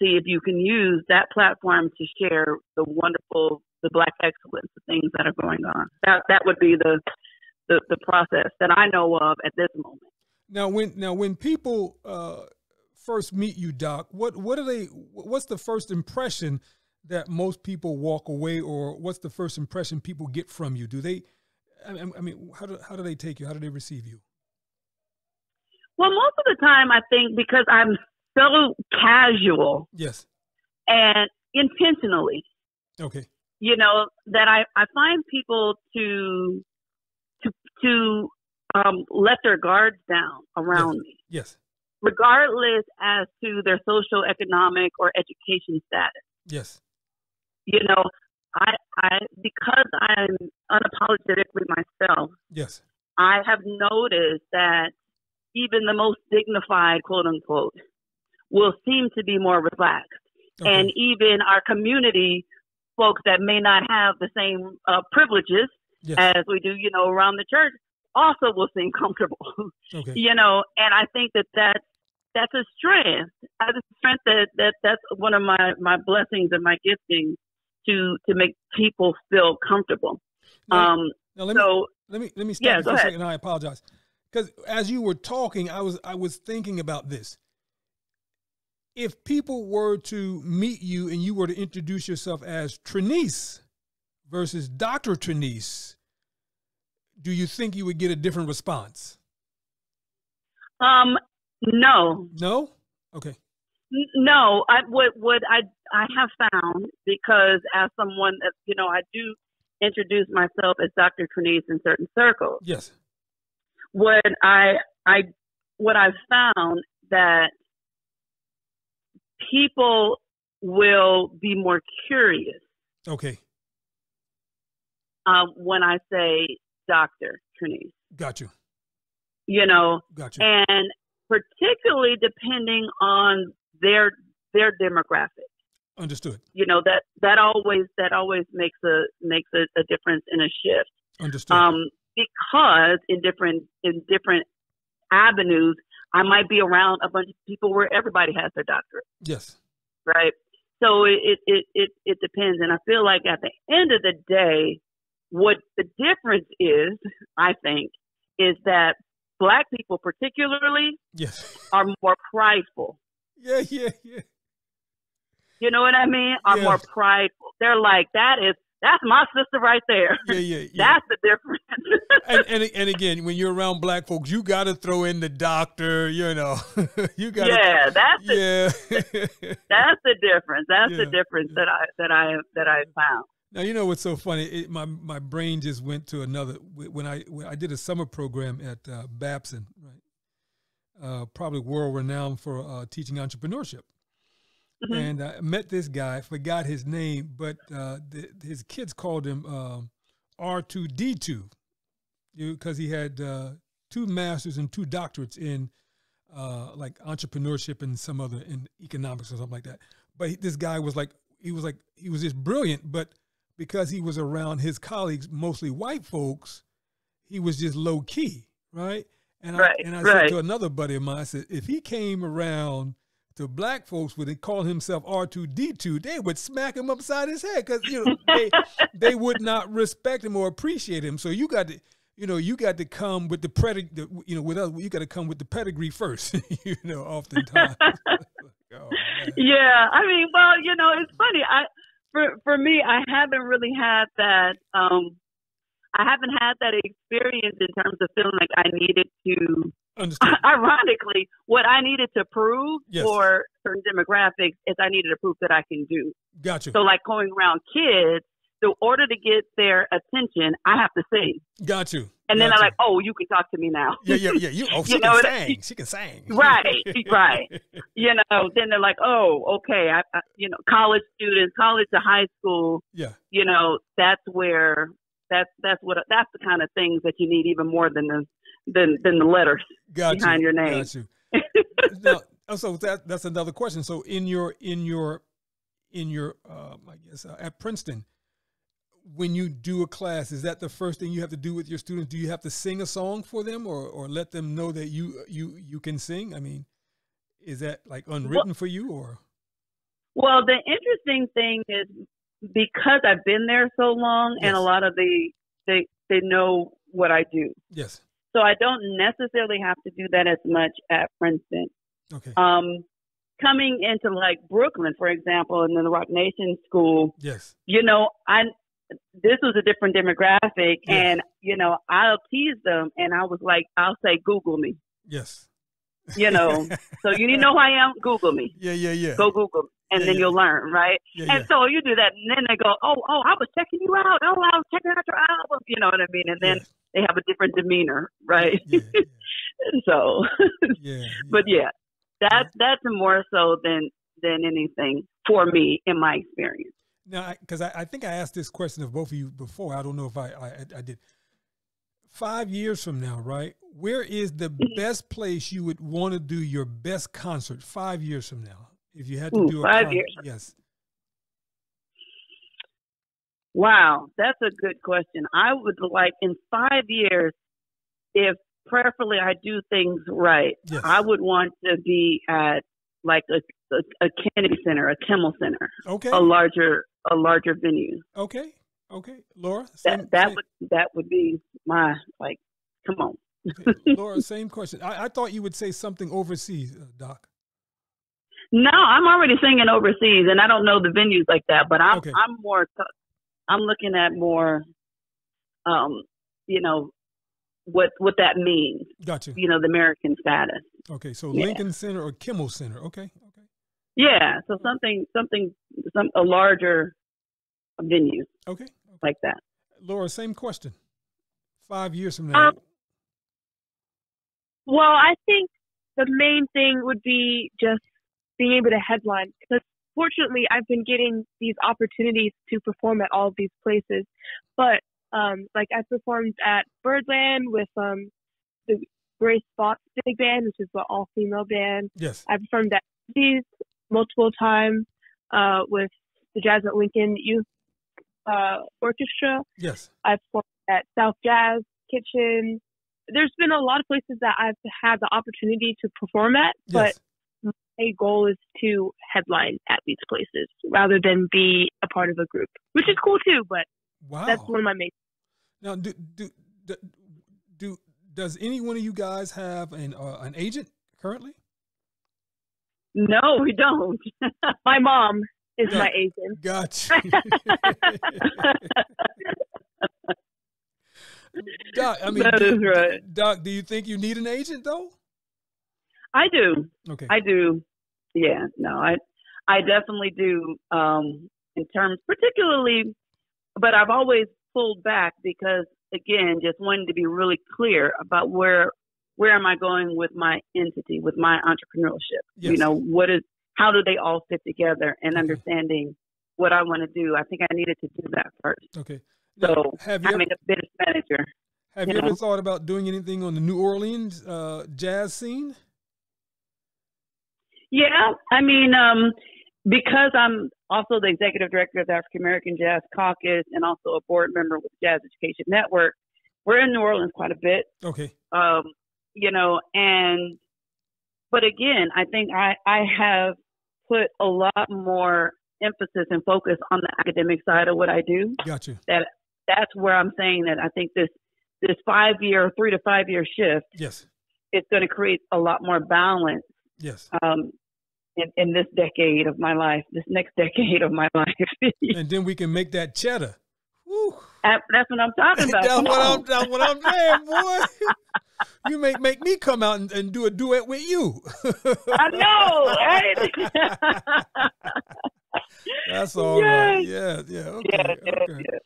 see if you can use that platform to share the wonderful, the black excellence, the things that are going on. That, that would be the, the, the process that I know of at this moment. Now when now when people uh first meet you doc what what are they what's the first impression that most people walk away or what's the first impression people get from you? Do they i mean, I mean how do, how do they take you? How do they receive you? Well, most of the time, I think because I'm so casual yes. and intentionally, okay. You know, that I, I find people to to to um, let their guards down around me, yes regardless as to their social, economic, or education status. yes You know, I I because I'm unapologetically myself, yes I have noticed that even the most dignified, quote unquote, will seem to be more relaxed. okay. and even our community folks that may not have the same uh, privileges yes as we do, you know, around the church, also will seem comfortable, (laughs) okay you know. And I think that that's that's a strength. That's a strength that, that that's one of my my blessings and my gifting to to make people feel comfortable. Now- Um, now let me so Let me let me stop Yeah, you for a second. I apologize because as you were talking, I was I was thinking about this. If people were to meet you and you were to introduce yourself as Trinice versus Doctor Trinice, do you think you would get a different response? um, no, No. Okay. No, I what what I I have found because as someone that you know I do introduce myself as Dr. Trinice in certain circles. Yes. What I I what I've found that people will be more curious Okay. um, when I say Dr. Trinice. Got you. You know, Got you. and particularly depending on their their demographic. Understood. you know that that always that always makes a makes a, a difference in a shift Understood. um because in different in different avenues i might be around a bunch of people where everybody has their doctorate yes. right so it, it it it depends, and I feel like at the end of the day, what the difference is, I think, is that black people, particularly, Yes. are more prideful. Yeah, yeah, yeah. You know what I mean? Are Yeah. more prideful. They're like, that is that's my sister right there. Yeah, yeah, yeah. (laughs) That's the difference. and, and (laughs) and again, when you're around black folks, you got to throw in the doctor. You know, (laughs) you got. yeah, that's the, Yeah. that's the difference. That's Yeah, the difference that I that I that I found. Now you know what's so funny. It, my my brain just went to another when I when I did a summer program at uh, Babson, right? Uh, probably world renowned for uh, teaching entrepreneurship. Mhm. And I met this guy, forgot his name, but uh, the, his kids called him um, R2D2 because he had uh, two masters and two doctorates in uh, like entrepreneurship and some other in economics or something like that. But he, this guy was like, he was like, he was just brilliant, but because he was around his colleagues, mostly white folks, he was just low key, right? And Right, I and I right. said to another buddy of mine, I said, if he came around to black folks would they call himself R2D2, they would smack him upside his head because you know they (laughs) they would not respect him or appreciate him. So you got to you know you got to come with the pedigree. You know, with us, you got to come with the pedigree first. (laughs) you know, oftentimes. (laughs) Oh. Yeah, I mean, well, you know, it's funny. I for for me, I haven't really had that. Um, I haven't had that experience in terms of feeling like I needed to. Understood. (laughs) Ironically, what I needed to prove Yes. for certain demographics is I needed to prove that I can do. Gotcha. So, like going around kids, in order to get their attention, I have to sing, Got you. And then they're like, "Oh, you can talk to me now." Yeah, yeah, yeah. You, oh, (laughs) she You can know I- sing. She can sing. Right, (laughs) right. you know, then they're like, "Oh, okay." I, I, you know, college students, college to high school, Yeah. you know, that's where that's that's what that's the kind of things that you need even more than the than than the letters Got behind you. your name. Got you. now, uh, so that that's another question. So in your in your in your um, I guess uh, at Princeton, when you do a class, is that the first thing you have to do with your students? Do you have to sing a song for them, or or let them know that you you you can sing? I mean, is that like unwritten for you, or Well, the interesting thing is because I've been there so long, and a lot of the they they know what I do, yes? so I don't necessarily have to do that as much at Princeton. Okay. Um, coming into like Brooklyn, for example, and then the Roc Nation School, yes. you know, I this was a different demographic, Yeah. and you know, I'll tease them, and I was like, I'll say, Google me, Yes. you know. so you need to know who I am, Google me, Yeah. Yeah. Yeah. go Google, me, and Yeah, then yeah. you'll learn, right? yeah, And so you do that, and then they go, oh, oh, I was checking you out, oh, I was checking out your album, you know what I mean? And then Yes. they have a different demeanor, right? Yeah. (laughs) so, (laughs) but yeah, that's that's more so than than anything for me in my experience. Now, because I, I think I asked this question of both of you before. I don't know if I, I, I did. Five years from now, right? Where is the Mm-hmm. best place you would want to do your best concert? Five years from now, if you had to Ooh, do a five concert, years. yes, Wow, that's a good question. I would like in five years, if prayerfully I do things right, Yes. I would want to be at like a, a, a Kennedy Center, a Kimmel Center, okay, a larger a larger venue. okay, okay. Laura, same, That that same- would that would be my like. Come on. (laughs) Laura, same question. I, I thought you would say something overseas, uh, Doc. No, I'm already singing overseas, and I don't know the venues like that. But I'm Okay. I'm more I'm looking at more, um, you know, what what that means. Got you. You know, the American status. Okay, so Yeah. Lincoln Center or Kimmel Center. Okay, Yeah, so something something some a larger venue okay. okay. like that. Laura, same question. Five years from now, Um, Well, I think the main thing would be just being able to headline. Because fortunately, I've been getting these opportunities to perform at all of these places. But um, like I performed at Birdland with um, the Grace Fox Big Band, which is an all-female band. yes, I performed at these multiple times uh, with the Jazz at Lincoln Youth uh, Orchestra. yes, I've performed at South Jazz Kitchen. There's been a lot of places that I've had the opportunity to perform at, but yes. my goal is to headline at these places rather than be a part of a group, which is cool too. But Wow. that's one of my main. Now, do, do do do does any one of you guys have an uh, an agent currently? No, we don't. (laughs) My mom is my agent. (laughs) Gotcha. (laughs) Doc, I mean, That do- right. Doc, do you think you need an agent though? I do. Okay. I do. Yeah, no, I I definitely do. Um, in terms, particularly, but I've always pulled back because, again, just wanting to be really clear about where where am I going with my entity, with my entrepreneurship. You know, what is how do they all fit together, and Okay. understanding what I want to do. I think I needed to do that first. okay. Now, So have you ever, a business manager. have you you ever thought about doing anything on the New Orleans uh, jazz scene? Yeah, I mean, um, because I'm also the executive director of the African American Jazz Caucus and also a board member with Jazz Education Network, we're in New Orleans quite a bit. Okay. Um, you know, and but again, I think I I have put a lot more emphasis and focus on the academic side of what I do. Got you. That that's where I'm saying that I think this this five year, three to five year shift Yes. It's going to create a lot more balance Yes. um, in, in this decade of my life, this next (laughs) decade of my life. and then we can make that cheddar. That's what I'm talking about. that's what. I'm. That's what I'm saying, boy. you make make me come out and, and do a duet with you. I know, right? (laughs) That's all Yes. Yeah, yeah, okay, Yes, yes, okay.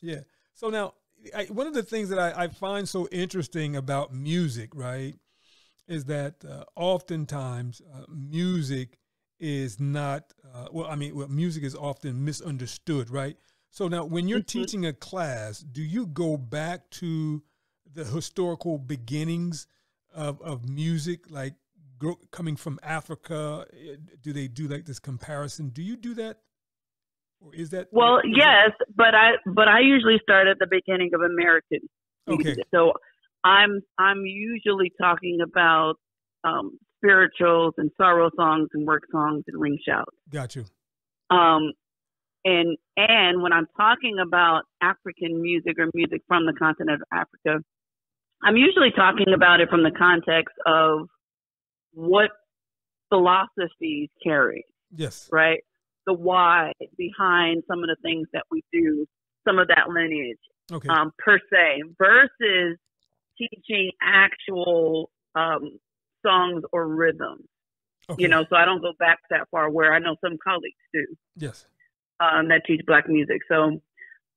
yeah. So now, I, one of the things that I, I find so interesting about music, right, is that uh, oftentimes uh, music is not. Uh, well, I mean, well, music is often misunderstood, right? So now, when you're Mm-hmm. teaching a class, do you go back to the historical beginnings of, of music, like coming from Africa? Eh, Do they do like this comparison? Do you do that, or is that well, yes, but I but I usually start at the beginning of American. Okay. So I'm I'm usually talking about um, spirituals and sorrow songs and work songs and ring shouts. Got you. Um, and and when I'm talking about African music or music from the continent of Africa, I'm usually talking about it from the context of what philosophies carry, Yes. right? The why behind some of the things that we do, some of that lineage, Okay. um, per se, versus teaching actual um, songs or rhythms. okay. You know, so I don't go back that far where I know some colleagues do Yes. Um, that teach black music. So,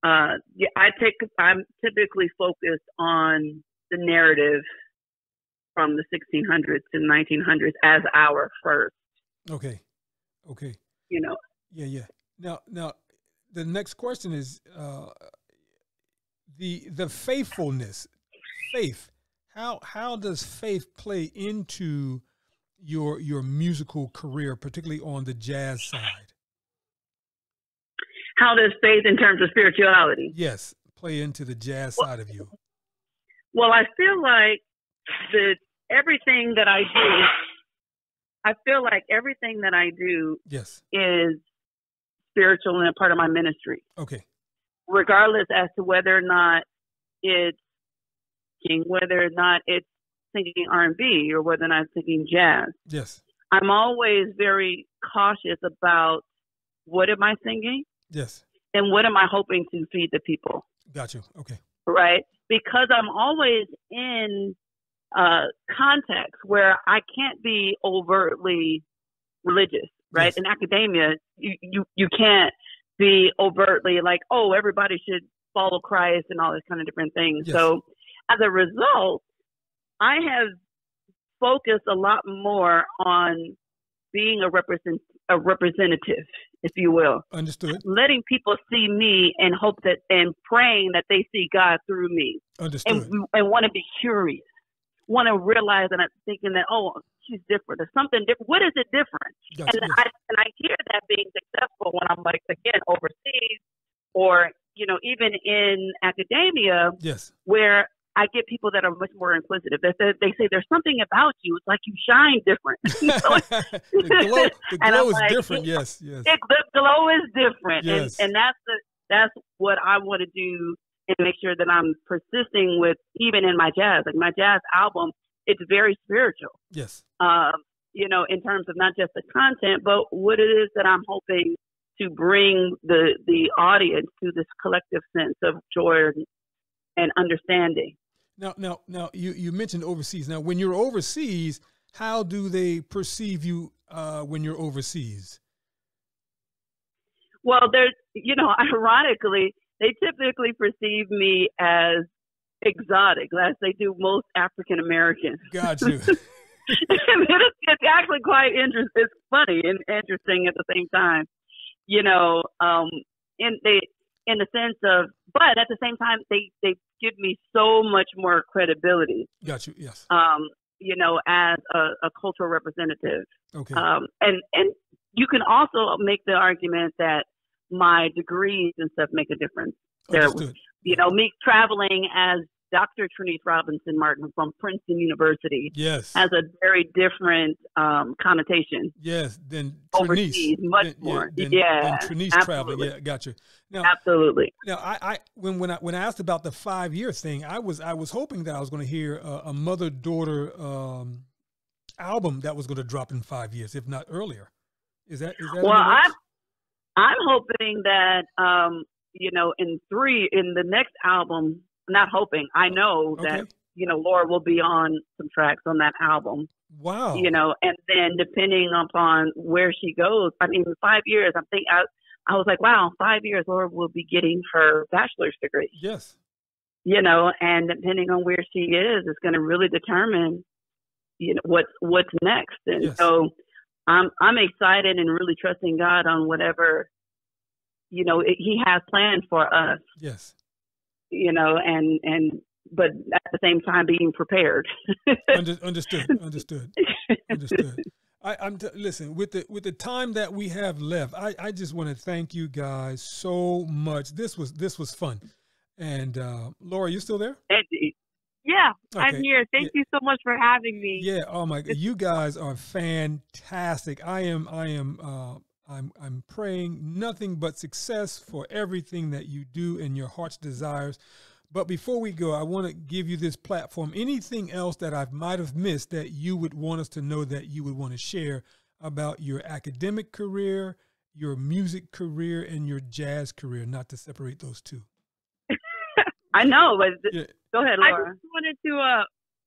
uh, yeah, I take, I'm typically focused on the narrative from the 1600s to 1900s as our first, Okay. Okay. you know. Yeah. Yeah. Now, now, the next question is uh, the the faithfulness, faith. How how does faith play into your your musical career, particularly on the jazz side? How does faith in terms of spirituality? Yes, play into the jazz side of you. Well, I feel like the everything that I do, I feel like everything that I do Yes. is spiritual and a part of my ministry. Okay. regardless as to whether or not it's whether or not it's singing R and B or whether or not it's singing jazz. Yes. I'm always very cautious about what am I singing Yes. and what am I hoping to feed the people, Got you. Okay. right? Because I'm always in uh, context where I can't be overtly religious, right? Yes. In academia, you, you you can't be overtly like, oh, everybody should follow Christ and all this kind of different things. Yes. So as a result, I have focused a lot more on being a represent a representative, if you will, Understood. letting people see me and hope that and praying that they see God through me Understood. and and want to be curious, want to realize and I'm thinking that oh she's different. There's something different. What is it different? And Yes. I and I hear that being successful when I'm like again overseas or you know even in academia yes. where I get people that are much more inquisitive. They, they, they say there's something about you. It's like you shine different. (laughs) (laughs) the glow, the (laughs) glow is like, different. Yes, yes. it, the glow is different, Yes. and and that's the that's what I want to do and make sure that I'm persisting with even in my jazz. Like my jazz album, it's very spiritual. Yes. Um, you know, in terms of not just the content, but what it is that I'm hoping to bring the the audience to this collective sense of joy and, and understanding. Now, now, now, you, you mentioned overseas. Now, when you're overseas, how do they perceive you uh, when you're overseas? Well, there's, you know, (laughs) ironically, they typically perceive me as exotic, as they do most African Americans. Got you. (laughs) it's, actually quite interesting. It's funny and interesting at the same time. You know, um, in the in the sense of, but at the same time, they they give me so much more credibility. Got you. Yes. Um, you know, as a, a cultural representative. Okay. Um, and and you can also make the argument that my degrees and stuff make a difference. There, you know, me traveling as Dr. Trineice Robinson Martin from Princeton University Yes. has a very different um, connotation. Yes. Then Overseas, Trineice. much Then- more. Yeah, Then Trineice traveling. Yeah. Got you. Now, Absolutely. Now, I, I when when I when I asked about the five year thing, I was I was hoping that I was going to hear a, a mother daughter um, album that was going to drop in five years, if not earlier. Is that is that? Well, I'm? I'm hoping that um, you know in three in the next album. Not hoping. I know that you know Laura will be on some tracks on that album. Wow. you know, and then depending upon where she goes, I mean, five years, I'm thinking, I, I was like, wow, five years, Laura will be getting her bachelor's degree, Yes. you know, and depending on where she is, it's going to really determine, you know, what's, what's next. And Yes. so I'm, I'm excited and really trusting God on whatever, you know, it, he has planned for us, Yes. You know, and, and, but at the same time being prepared. Under, understood. Understood. Understood. I, I'm t- listen with the with the time that we have left. I, I just want to thank you guys so much. This was this was fun. And uh, Laura, you still there? And- Yeah, I'm here. Thank you so much for having me. Yeah. Oh my God. You guys are fantastic. I am. I am. Uh, I'm. I'm praying nothing but success for everything that you do and your heart's desires. But before we go, I want to give you this platform. Anything else that I might have missed that you would want us to know that you would want to share about your academic career, your music career, and your jazz career? Not to separate those two. (laughs) I know, but Yeah. go ahead, Laura. I just wanted to uh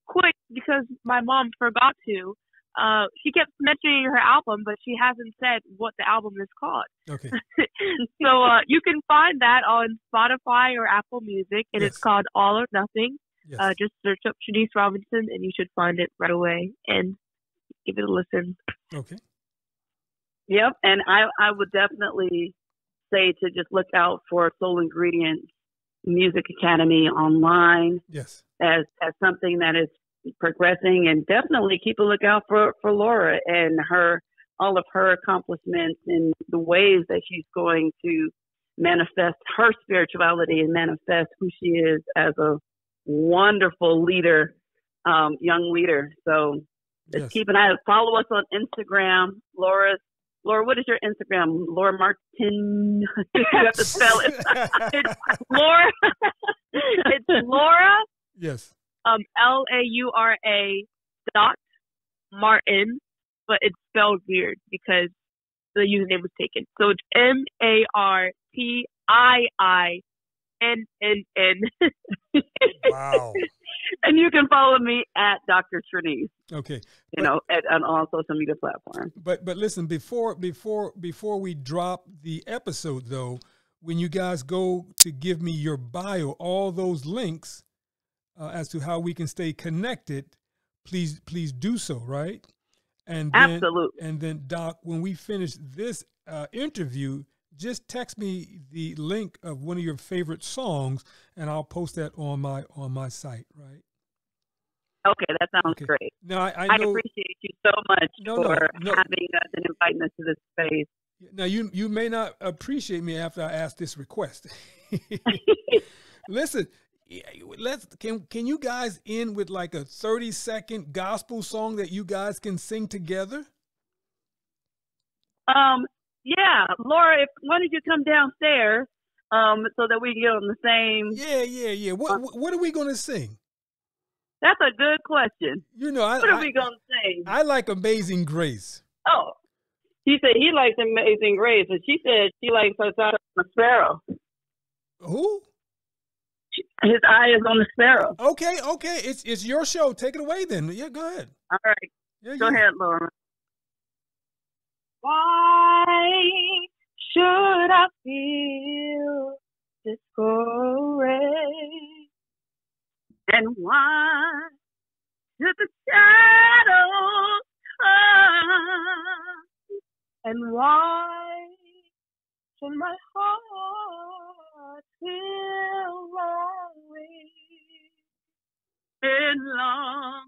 quick because my mom forgot to. Uh, she kept mentioning her album, but she hasn't said what the album is called. Okay. (laughs) so uh, you can find that on Spotify or Apple Music, and Yes. it's called All or Nothing. Yes. Uh, just search up Trineice Robinson, and you should find it right away and give it a listen. okay. Yep, and I I would definitely say to just look out for Soul Ingredients Music Academy online Yes. as as something that is progressing, and definitely keep a lookout for for Laura and her all of her accomplishments and the ways that she's going to manifest her spirituality and manifest who she is as a wonderful leader, um, young leader. So Just Yes. keep an eye. Follow us on Instagram, Laura's. Laura, what is your Instagram? Laura Martin. (laughs) you have to spell it. (laughs) It's Laura. (laughs) it's Laura. yes. Um, L A U R A dot Martin, but it's spelled weird because the username was taken. So it's M A R T I I N N N. (laughs) Wow. and you can follow me at Dr. Trineice, Okay. you know, at, on all social media platforms. But but listen, before before before we drop the episode though, when you guys go to give me your bio, all those links uh, as to how we can stay connected, please please do so, right? And then, Absolutely. And then Doc, when we finish this uh, interview, just text me the link of one of your favorite songs, and I'll post that on my on my site, right? Okay, that sounds Okay. great. Now I, I I, know. appreciate you so much No, no, for no. having us and inviting us to this space. Now you you may not appreciate me after I ask this request. (laughs) (laughs) Listen, let's can can you guys end with like a 30 second gospel song that you guys can sing together? Um, yeah, Laura, if why don't you come downstairs um so that we can get on the same Yeah, yeah, yeah. What what, what are we gonna sing? That's a good question. You know, I What are I, we gonna sing? I like Amazing Grace. Oh. He said he likes Amazing Grace, and she said she likes her side on the sparrow. Who? His eye is on the sparrow. Okay, okay. It's it's your show. Take it away then. Yeah, go ahead. All right, Yeah, go yeah. ahead, Laura. Why should I feel discouraged? And why should the shadows come? And why should my heart feel lonely and long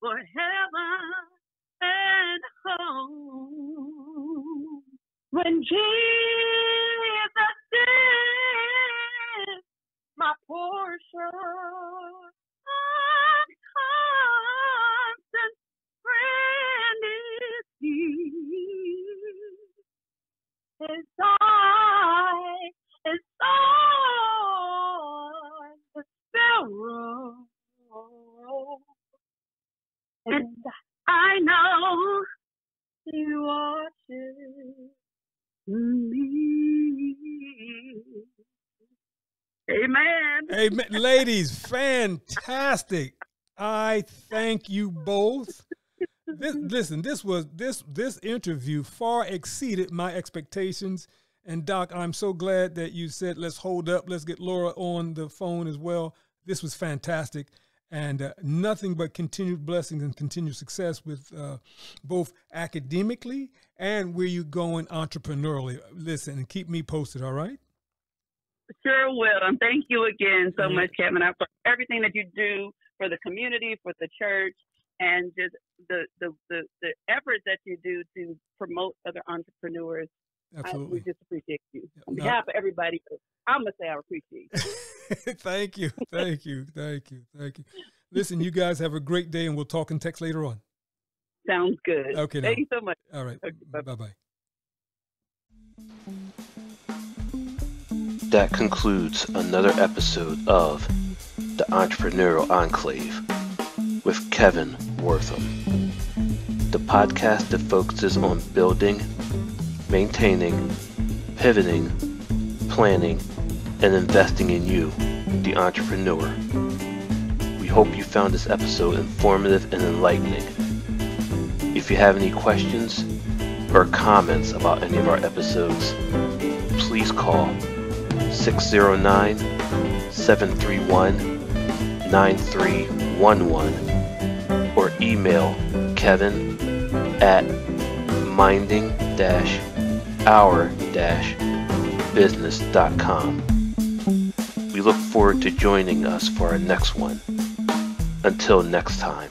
for heaven and home? When Jesus is my portion, a constant friend is He. His eye Ladies, fantastic. I thank you both. This, listen, this was this this interview far exceeded my expectations. And Doc, I'm so glad that you said let's hold up, let's get Laura on the phone as well. This was fantastic, and uh, nothing but continued blessings and continued success with uh, both academically and where you're going entrepreneurially. Listen, and keep me posted. All right. Sure will. And thank you again so much, Kevin, for everything that you do for the community, for the church, and just the, the, the, the efforts that you do to promote other entrepreneurs. I, Absolutely. we just appreciate you. On No. behalf of everybody, I'm going to say I appreciate you. (laughs) thank you. Thank you. Thank you. Thank you. Listen, you guys have a great day and we'll talk in text later on. Sounds good. Okay, now. Thank you so much. All right. Okay, Bye bye. bye. That concludes another episode of The Entrepreneurial Enclave with Kevin Wortham. The podcast that focuses on building, maintaining, pivoting, planning, and investing in you, the entrepreneur. We hope you found this episode informative and enlightening. If you have any questions or comments about any of our episodes, please call 609 731 9311 or email kevin at minding our business.com. We look forward to joining us for our next one. Until next time.